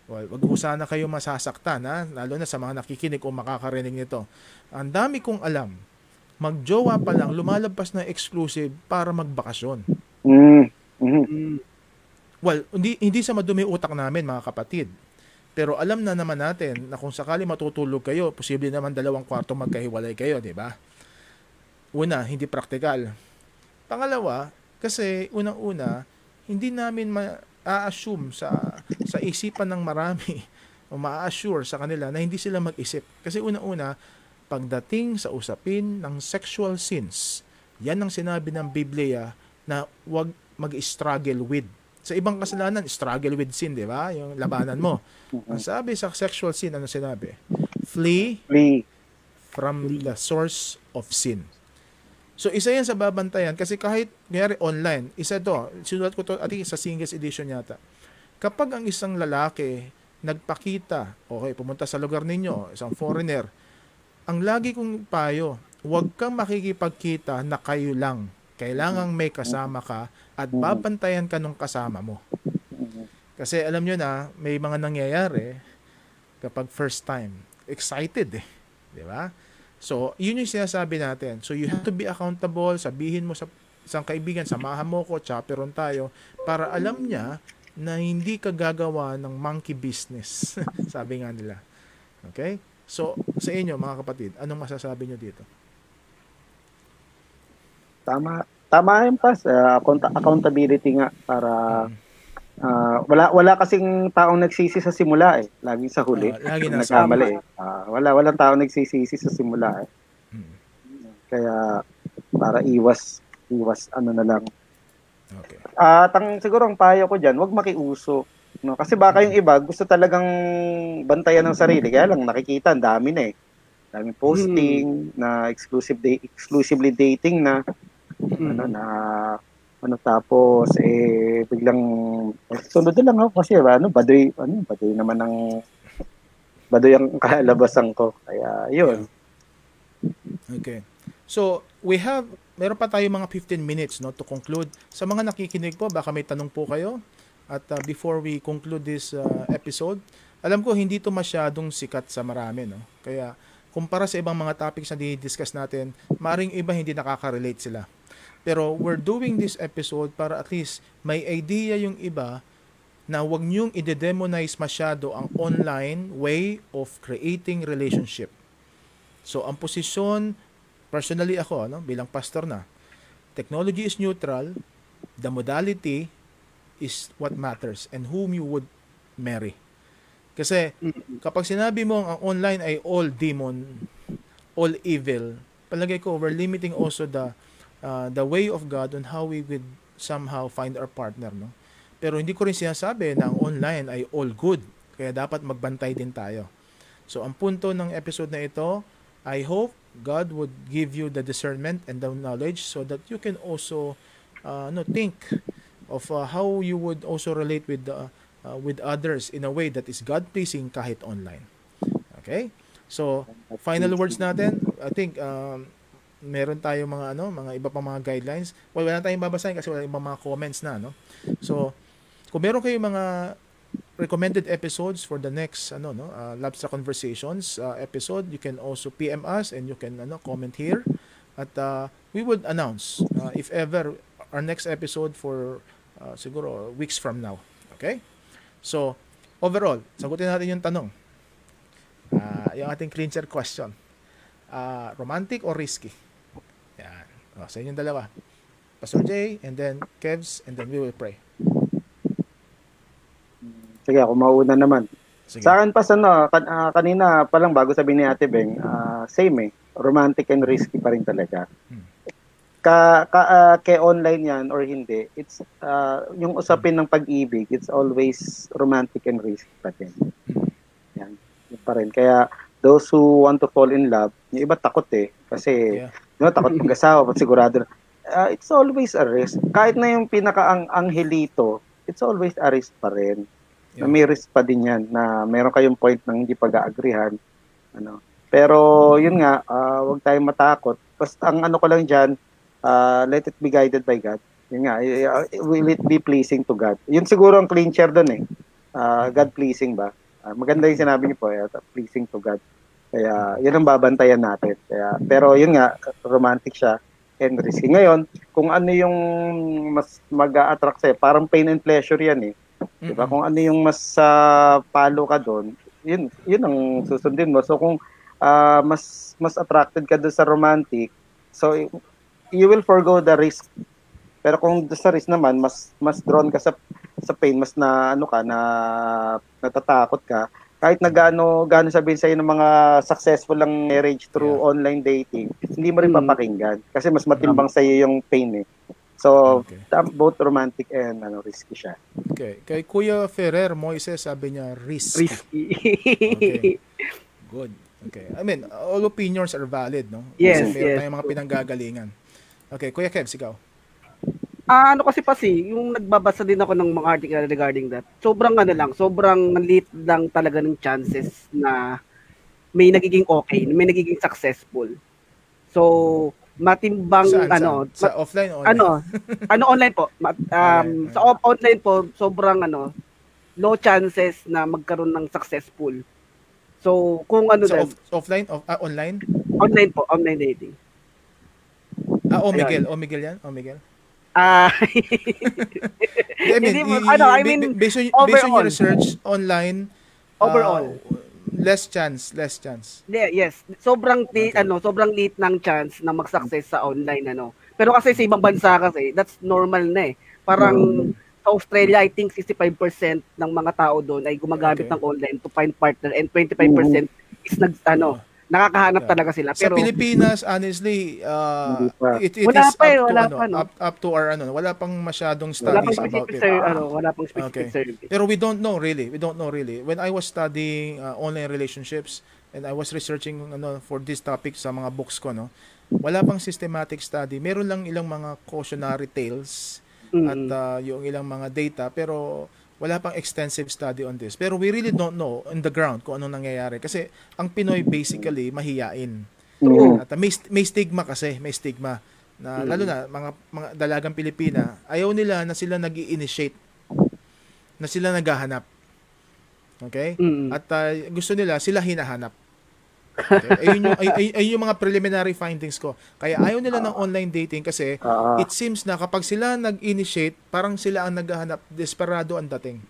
well, wag ko sana kayo masasaktan, ha? lalo na sa mga nakikinig o makakarinig nito. Ang dami kong alam, magjowa pa lang, lumalabas na exclusive para magbakasyon. Mhm. Mhm. Mm. Well, hindi hindi sa madumi utak namin mga kapatid. Pero alam na naman natin na kung sakali matutulog kayo, posible naman dalawang kwarto magkahiwalay kayo, di ba? Una, hindi praktikal. Pangalawa, kasi unang-una, hindi namin ma-assume sa sa isipan ng marami o ma-assure sa kanila na hindi sila mag-isip. Kasi unang-una, pagdating sa usapin ng sexual sins, yan ang sinabi ng Biblia na wag mag-struggle with. Sa ibang kasalanan, struggle with sin, di ba? Yung labanan mo. Ang sabi sa sexual sin, ano sinabi? Flee Flee. from the source of sin. So, isa yan sa babantayan kasi kahit, kanyari online, isa to, sinulat ko to, ati sa singles edition yata. Kapag ang isang lalaki nagpakita, okay, pumunta sa lugar ninyo, isang foreigner, ang lagi kong payo, huwag kang makikipagkita na kayo lang. Kailangang may kasama ka at babantayan ka nung kasama mo. Kasi alam nyo na, may mga nangyayari kapag first time. Excited eh. Di ba? So, yun yung sinasabi natin. So, you have to be accountable. Sabihin mo sa isang kaibigan, samahan mo ko, chaperon tayo, para alam niya na hindi ka gagawa ng monkey business. Sabi nga nila. Okay? So, sa inyo, mga kapatid, anong masasabi nyo dito? Tama. Tama yung pas. Uh, account- accountability nga para ah, wala wala kasing taong nagsisi sa simula eh. Lagi sa huli. Ah, lagi nasa nagkamali eh. Ah, wala walang taong nagsisisi sa simula eh. Hmm. Kaya para iwas iwas ano na lang. Okay. At ang siguro ang payo ko diyan, wag makiuso. No? Kasi baka yung iba gusto talagang bantayan ng sarili. Kaya lang nakikita, ang dami na eh. Daming posting na exclusive da- exclusively dating na ano na ano tapos eh biglang eh, sunod na lang ako kasi ano baduy ano baduy naman ng baduy ang kalabasan ko kaya yun Okay. So, we have meron pa tayo mga 15 minutes no to conclude. Sa mga nakikinig po, baka may tanong po kayo. At uh, before we conclude this uh, episode, alam ko hindi to masyadong sikat sa marami no. Kaya kumpara sa ibang mga topics na di-discuss natin, maring iba hindi nakaka-relate sila. Pero we're doing this episode para at least may idea yung iba na wag niyong i-demonize masyado ang online way of creating relationship. So, ang posisyon, personally ako, ano, bilang pastor na, technology is neutral, the modality is what matters and whom you would marry. Kasi, kapag sinabi mo ang online ay all demon, all evil, palagay ko, we're limiting also the uh, the way of God on how we would somehow find our partner, no? Pero hindi ko rin sinasabi na ang online ay all good. Kaya dapat magbantay din tayo. So, ang punto ng episode na ito, I hope God would give you the discernment and the knowledge so that you can also uh, no, think of uh, how you would also relate with the, uh, with others in a way that is God-pleasing kahit online. Okay? So, final words natin, I think um, meron tayo mga ano, mga iba pang mga guidelines. Well, wala tayong babasahin kasi wala ibang mga comments na, no? So, kung meron kayong mga recommended episodes for the next ano no uh, Labstra Conversations uh, episode. You can also PM us and you can ano comment here. At uh, we would announce uh, if ever our next episode for uh, siguro weeks from now. Okay? So overall sagutin natin yung tanong. Uh, yung ating clincher question. Uh, romantic or risky? Yan. Oh, sa inyong dalawa. Pastor J and then Kevs and then we will pray sige ako mauna naman. Sige. sa akin pa sa no, kan- ah, kanina pa lang bago sabihin ni Ate Beng ah, same eh. Romantic and risky pa rin talaga. Hmm. ka, ka ah, kay online yan or hindi it's ah, yung usapin ng pag-ibig it's always romantic and risky pa din. Yan yun pa rin. Kaya those who want to fall in love yung iba takot eh. Kasi Yeah. no, takot mag-asawa pag sigurado na? Ah, it's always a risk. Kahit na yung pinaka ang angelito it's always a risk pa rin na may risk pa din yan na meron kayong point ng hindi pag-aagrihan ano. Pero yun nga ah, wag tayong matakot. Basta ang ano ko lang diyan let it be guided by God. Yun nga i- i- will it be pleasing to God? Yun siguro ang clincher doon eh. Ah, God pleasing ba? Ah, maganda yung sinabi niyo po eh, pleasing to God. Kaya yun ang babantayan natin. Kaya pero yun nga romantic siya and risky. Ngayon kung ano yung mas mag-a-attract sa'yo parang pain and pleasure yan eh Diba? Kung ano yung mas sa palo ka doon, yun, yun ang susundin mo. So kung ah, mas mas attracted ka doon sa romantic, so you will forgo the risk. Pero kung sa risk naman, mas mas drawn ka sa sa pain, mas na ano ka na natatakot ka. Kahit na gaano gaano sabihin sa ng mga successful lang marriage through Yeah. online dating, hindi mo rin Hmm. papakinggan kasi mas matimbang sa iyo yung pain eh. So, Okay. both romantic and ano risky siya. Okay. Kay Kuya Ferrer Moises, sabi niya, risk. Risky. Okay. Good. Okay. I mean, all opinions are valid, no? Yes, Kasi meron yes. tayong mga pinanggagalingan. Okay, Kuya Kev, ikaw. Ah, ano kasi pasi, yung nagbabasa din ako ng mga article regarding that. Sobrang ano lang, sobrang lit lang talaga ng chances na may nagiging okay, may nagiging successful. So, matimbang Saan, ano, saan? Sa ma- offline online? ano, ano online po. Um, Okay. sa o- online po, sobrang ano, low chances na magkaroon ng successful. So, kung ano Sa din, off- offline? Off, ah, online? online po, online dating. Ah, O Ayun. Miguel. O Miguel yan? O Miguel. Ah, I mean, Hindi i- ano, I mean, ba- based on, based on your research online, ah, Overall. Less chance, less chance. Yeah, yes. Sobrang Okay. ano, sobrang liit ng chance na mag-success sa online ano. Pero kasi sa ibang bansa kasi, that's normal na eh. Parang sa Australia, I think 65% ng mga tao doon ay gumagamit Okay. ng online to find partner and 25% is nag ano, nakakahanap Yeah. talaga sila. Sa Pero Pilipinas, honestly, uh, it, it Wala is pa eh, up to, wala ano, pa, no? up, up to our, ano, wala pang masyadong wala studies pang about it. ser- ano, wala pang specific Okay. service. Pero we don't know really. We don't know really. When I was studying uh, online relationships and I was researching ano for this topic sa mga books ko no, wala pang systematic study. Meron lang ilang mga cautionary tales Mm. at uh, yung ilang mga data pero wala pang extensive study on this. Pero we really don't know on the ground kung anong nangyayari kasi ang Pinoy basically mahiyain. Mm. At may, may stigma kasi, may stigma na lalo na mga mga dalagang Pilipina, ayaw nila na sila nag initiate na sila naghahanap. Okay? Mm. At uh, gusto nila sila hinahanap. Okay? Ayun yung ay, ay, ayun yung mga preliminary findings ko. Kaya ayaw nila ng online dating kasi Ah, it seems na kapag sila nag-initiate, parang sila ang naghahanap, desperado ang dating.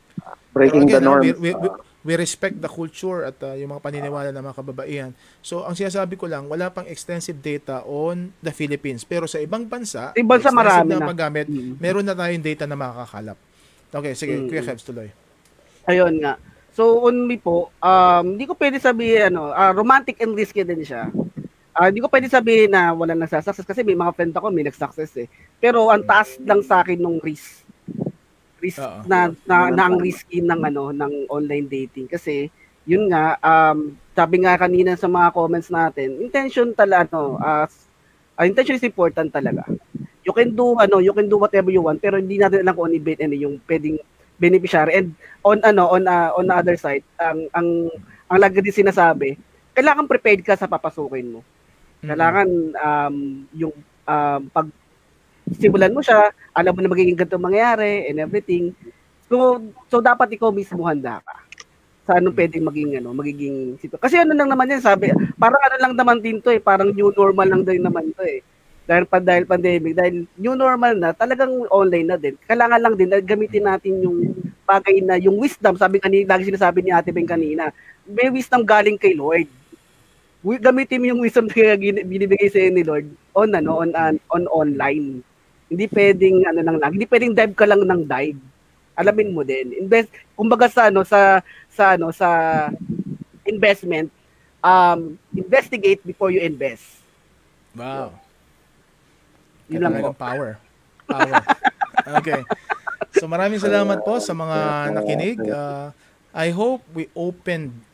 breaking the Pero again, ah, norms. We, we, we, we respect the culture at uh, yung mga paniniwala ng mga kababaihan. So, ang sinasabi ko lang, wala pang extensive data on the Philippines. Pero sa ibang bansa, Ibang bansa marami na na. paggamit, Mm. meron na tayong data na makakakalap. Okay, sige, Mm. Kuya Kebs, tuloy. Ayun nga. So, on me po, um, hindi ko pwede sabihin, ano, ah, romantic and risky din siya. Ah, hindi ko pwede sabihin na wala nagsasuccess kasi may mga friend ako may nagsuccess eh. Pero ang taas lang sa akin nung risk. Risk Oo. na, na, na ang risky ng ano ng online dating kasi yun nga um sabi nga kanina sa mga comments natin, intention talaga ano, as uh, intention is important talaga. You can do ano, you can do whatever you want pero hindi natin alam kung ano, yung- ano yung pwedeng beneficiary. And on ano on uh, on the other side ang ang ang lagi din sinasabi kailangan prepared ka sa papasukin mo. Kailangan um, yung um, pag simulan mo siya alam mo na magiging ganito mangyayari and everything. So so dapat ikaw mismo handa ka sa anong pwedeng maging ano magiging sitwasyon kasi ano lang naman yan sabi parang ano lang naman din to eh parang new normal lang din naman to eh dahil pa dahil pandemic dahil new normal na talagang online na din. Kailangan lang din na gamitin natin yung bagay na yung wisdom sabi kanina lagi sinasabi ni Ate Ben kanina may wisdom galing kay Lord. Gamitin mo yung wisdom na binibigay sa ni Lord on ano on on, on online. Hindi pwedeng ano lang lang hindi pwedeng dive ka lang ng dive. Alamin mo din. Invest kumbaga sa ano sa sa ano sa investment um investigate before you invest. Wow. Yun lang po power. Power. okay. So maraming salamat po sa mga nakinig. Uh, I hope we opened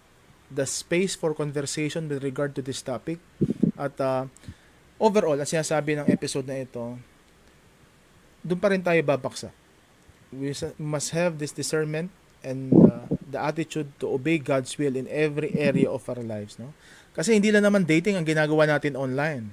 the space for conversation with regard to this topic. At uh, overall, ang sinasabi ng episode na ito, doon pa rin tayo babaksa. We must have this discernment and uh, the attitude to obey God's will in every area of our lives. No? Kasi hindi lang naman dating ang ginagawa natin online.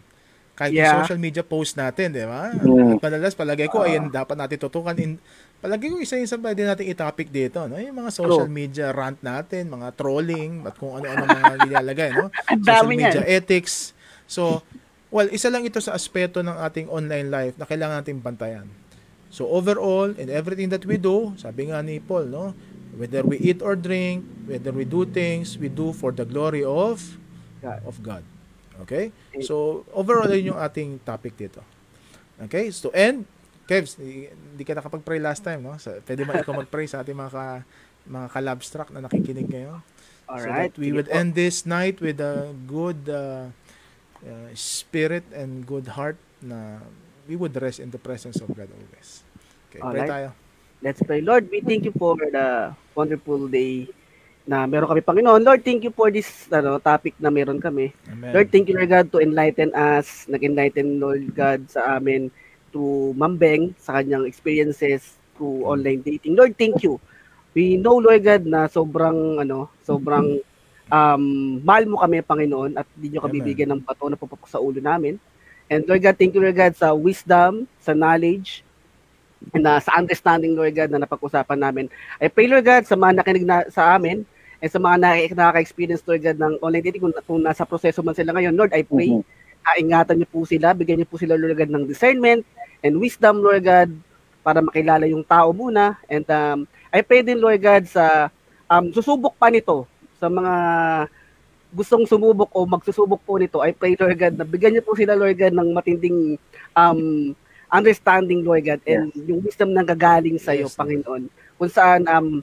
Kahit yung Yeah. social media post natin, di ba? Mm. At madalas, palagay ko, ayun, dapat natin tutukan. In, palagay ko, isa-isa pwede natin i-topic dito. No? Yung mga social True. media rant natin, mga trolling, at kung ano-ano mga nilalagay. No? Social media niyan. ethics. So, well, isa lang ito sa aspeto ng ating online life na kailangan nating bantayan. So, overall, in everything that we do, sabi nga ni Paul, no? Whether we eat or drink, whether we do things, we do for the glory of God. of God. Okay? So, overall, yun yung ating topic dito. Okay? So, and, Kevs, hindi ka nakapag-pray last time, no? So, pwede mo ikaw mag-pray sa ating mga ka, mga ka-labstrack na nakikinig ngayon. all so right that we would end this night with a good uh, uh, spirit and good heart na we would rest in the presence of God always. Okay, pray Alright. tayo. Let's pray. Lord, we thank you for the wonderful day na meron kami, Panginoon. Lord, thank you for this ano, topic na meron kami. Amen. Lord, thank you, Lord God, to enlighten us. Nag-enlighten, Lord God, sa amin to Mambeng sa kanyang experiences through online dating. Lord, thank you. We know, Lord God, na sobrang, ano, sobrang um, mahal mo kami, Panginoon, at hindi nyo kami Amen. bigyan ng bato na pupapok sa ulo namin. And Lord God, thank you, Lord God, sa wisdom, sa knowledge, uh, sa understanding, Lord God, na napag-usapan namin. I pray, Lord God, sa mga nakinig na, sa amin, and sa mga na- nakaka-experience, Lord God, ng online dating, kung, kung nasa proseso man sila ngayon, Lord, I pray, Mhm. uh, ingatan niyo po sila, bigyan niyo po sila, Lord God, ng discernment and wisdom, Lord God, para makilala yung tao muna. And um, I pray din, Lord God, sa um, susubok pa nito, sa mga gustong sumubok o magsusubok po nito, I pray, Lord God, na bigyan niyo po sila, Lord God, ng matinding um, understanding, Lord God, and yung wisdom na gagaling sa iyo, Yes. Panginoon, kung saan um,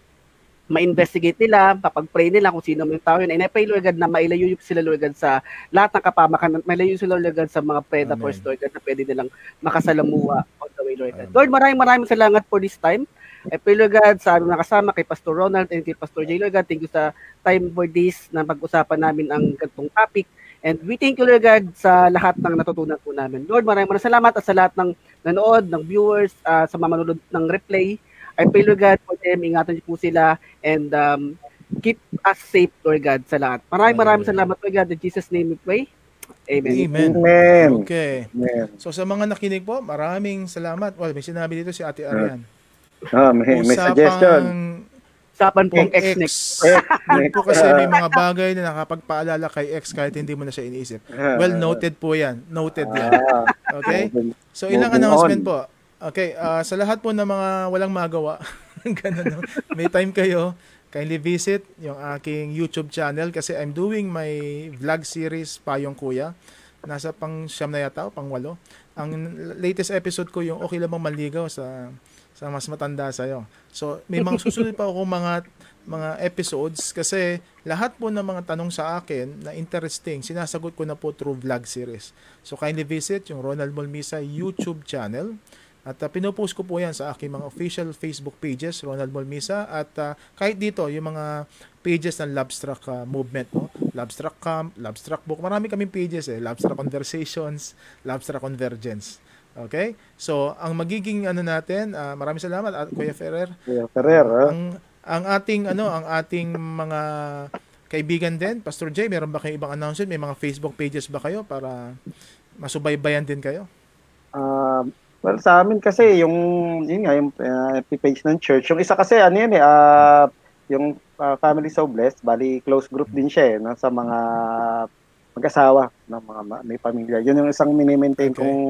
ma-investigate nila, papag-pray nila kung sino yung tao yun. And I pray, Lord God, na mailayo sila, Lord God, sa lahat ng kapamakan, mailayo sila, Lord God, sa mga predators, Amen. Lord God, na pwede nilang makasalamuha on the way, Lord God. Lord, maraming maraming salamat for this time. I pray, Lord God, sa aming nakasama kay Pastor Ronald and kay Pastor J. Lord God, thank you sa time for this na pag-usapan namin ang gantong topic. And we thank you, Lord God, sa lahat ng natutunan po namin. Lord, maraming maraming salamat at sa lahat ng nanood, ng viewers, ah, sa mga manonood ng replay. I pray, Lord God, for them, ingatan niyo po sila, and um, keep us safe, Lord God, sa lahat. Maraming maraming salamat, Lord God. In Jesus' name we pray. Amen. Amen. Amen. Okay. Amen. So sa mga nakinig po, maraming salamat. Well, may sinabi dito si Ate Arian. Ah, may, may suggestion. Usapan pong Ex. ex next. Eh, Yun po kasi may mga bagay na nakapagpaalala kay ex kahit hindi mo na siya iniisip. Well, noted po yan. Noted yan. Ah, Okay? So ilang announcement po. Okay, ah, sa lahat po ng mga walang magawa, ganun, no? may time kayo, kindly visit yung aking YouTube channel kasi I'm doing my vlog series Payong Kuya. Nasa pang siyam na yata o pang walo. Ang latest episode ko yung okay lang bang manligaw sa sa mas matanda sa'yo. So, may mga susunod pa ako mga mga episodes kasi lahat po ng mga tanong sa akin na interesting, sinasagot ko na po through vlog series. So, kindly visit yung Ronald Molmisa YouTube channel. At uh, pinopost ko po yan sa aking mga official Facebook pages, Ronald Molmisa. At uh, kahit dito, yung mga pages ng Labstrack uh, movement, no? Labstrack Camp, Labstrack Book. Marami kaming pages eh. Labstrack Conversations, Labstrack Convergence. Okay? So, ang magiging ano natin, ah, maraming salamat at Kuya Ferrer. Kuya Ferrer, ah. Ang ang ating ano, ang ating mga kaibigan din, Pastor Jay, meron ba kayong ibang announcement? May mga Facebook pages ba kayo para masubaybayan din kayo? Ah, well, sa amin kasi yung yun nga yung uh, page ng church. Yung isa kasi ano yun eh, ah, yung ah, Family So Blessed, bali close group din siya eh, no, sa mga mag-asawa ng mga ma- may pamilya. Yun yung isang mini-maintain Okay. kong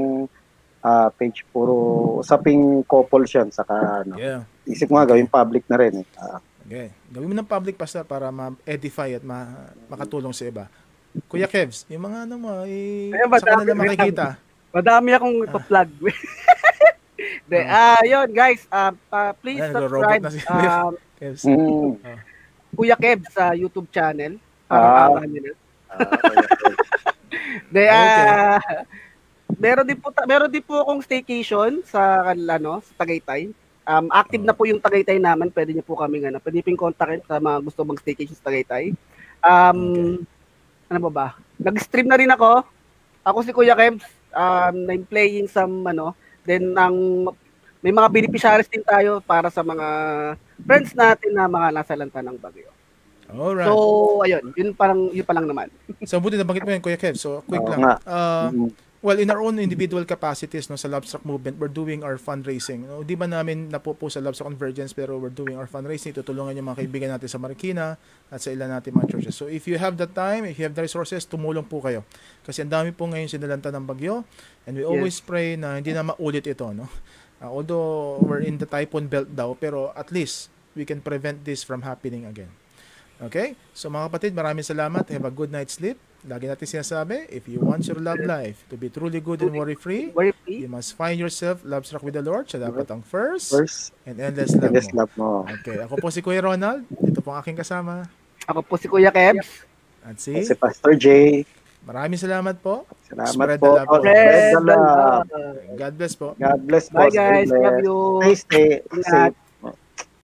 ah, page puro usaping couple siya saka ano. Yeah. Isip mo nga gawing public na rin eh. Ah, Okay. Gawin mo ng public pastor para ma-edify at ma- makatulong sa iba. Kuya Kevs, yung mga ano mo, eh, Ayun ba, sa kanila dami- makikita. Madami akong ipa-plug. De, ah, yun guys, um, uh, please Ayan, subscribe na si um, Kevs. mm, Kuya Kev sa YouTube channel. Ah. Para ah, okay. De, ah, meron din po ta- meron din po akong staycation sa kanila no, sa Tagaytay. Um, active na po yung Tagaytay naman. Pwede niyo po kami ano, pwede ping kontakin sa mga gusto mag staycation sa Tagaytay. Um, ano ba ba? Nag-stream na rin ako. Ako si Kuya Kev, um, I'm playing some ano, then ang may mga beneficiaries din tayo para sa mga friends natin na mga nasa lanta ng bagyo. Alright. So, ayun, yun parang yun pa lang naman. So, buti nabanggit mo yan, Kuya Kev. So, quick Oo lang. nga. Uh, Mm. Well, in our own individual capacities no, sa Lobstruck Movement, we're doing our fundraising. No? Di ba namin napupo sa Lobstruck Convergence, pero we're doing our fundraising. Tutulungan yung mga kaibigan natin sa Marikina at sa ilan natin mga churches. So, if you have the time, if you have the resources, tumulong po kayo. Kasi ang dami po ngayon sinalanta ng bagyo. And we always pray na hindi na maulit ito. No? Uh, although we're in the typhoon belt daw, pero at least we can prevent this from happening again. Okay? So mga kapatid, maraming salamat. Have a good night's sleep. Lagi natin sinasabi, if you want your love life to be truly good and worry-free, you must find yourself love struck with the Lord. Siya dapat ang first First, and endless love endless mo. love mo. Okay, ako po si Kuya Ronald. Ito po ang aking kasama. Ako po si Kuya Kebs. At si, Si Pastor J. maraming salamat po. Salamat Spread po. the love. Spread the love. God bless po. God bless po. Bye guys, love you. Stay, stay.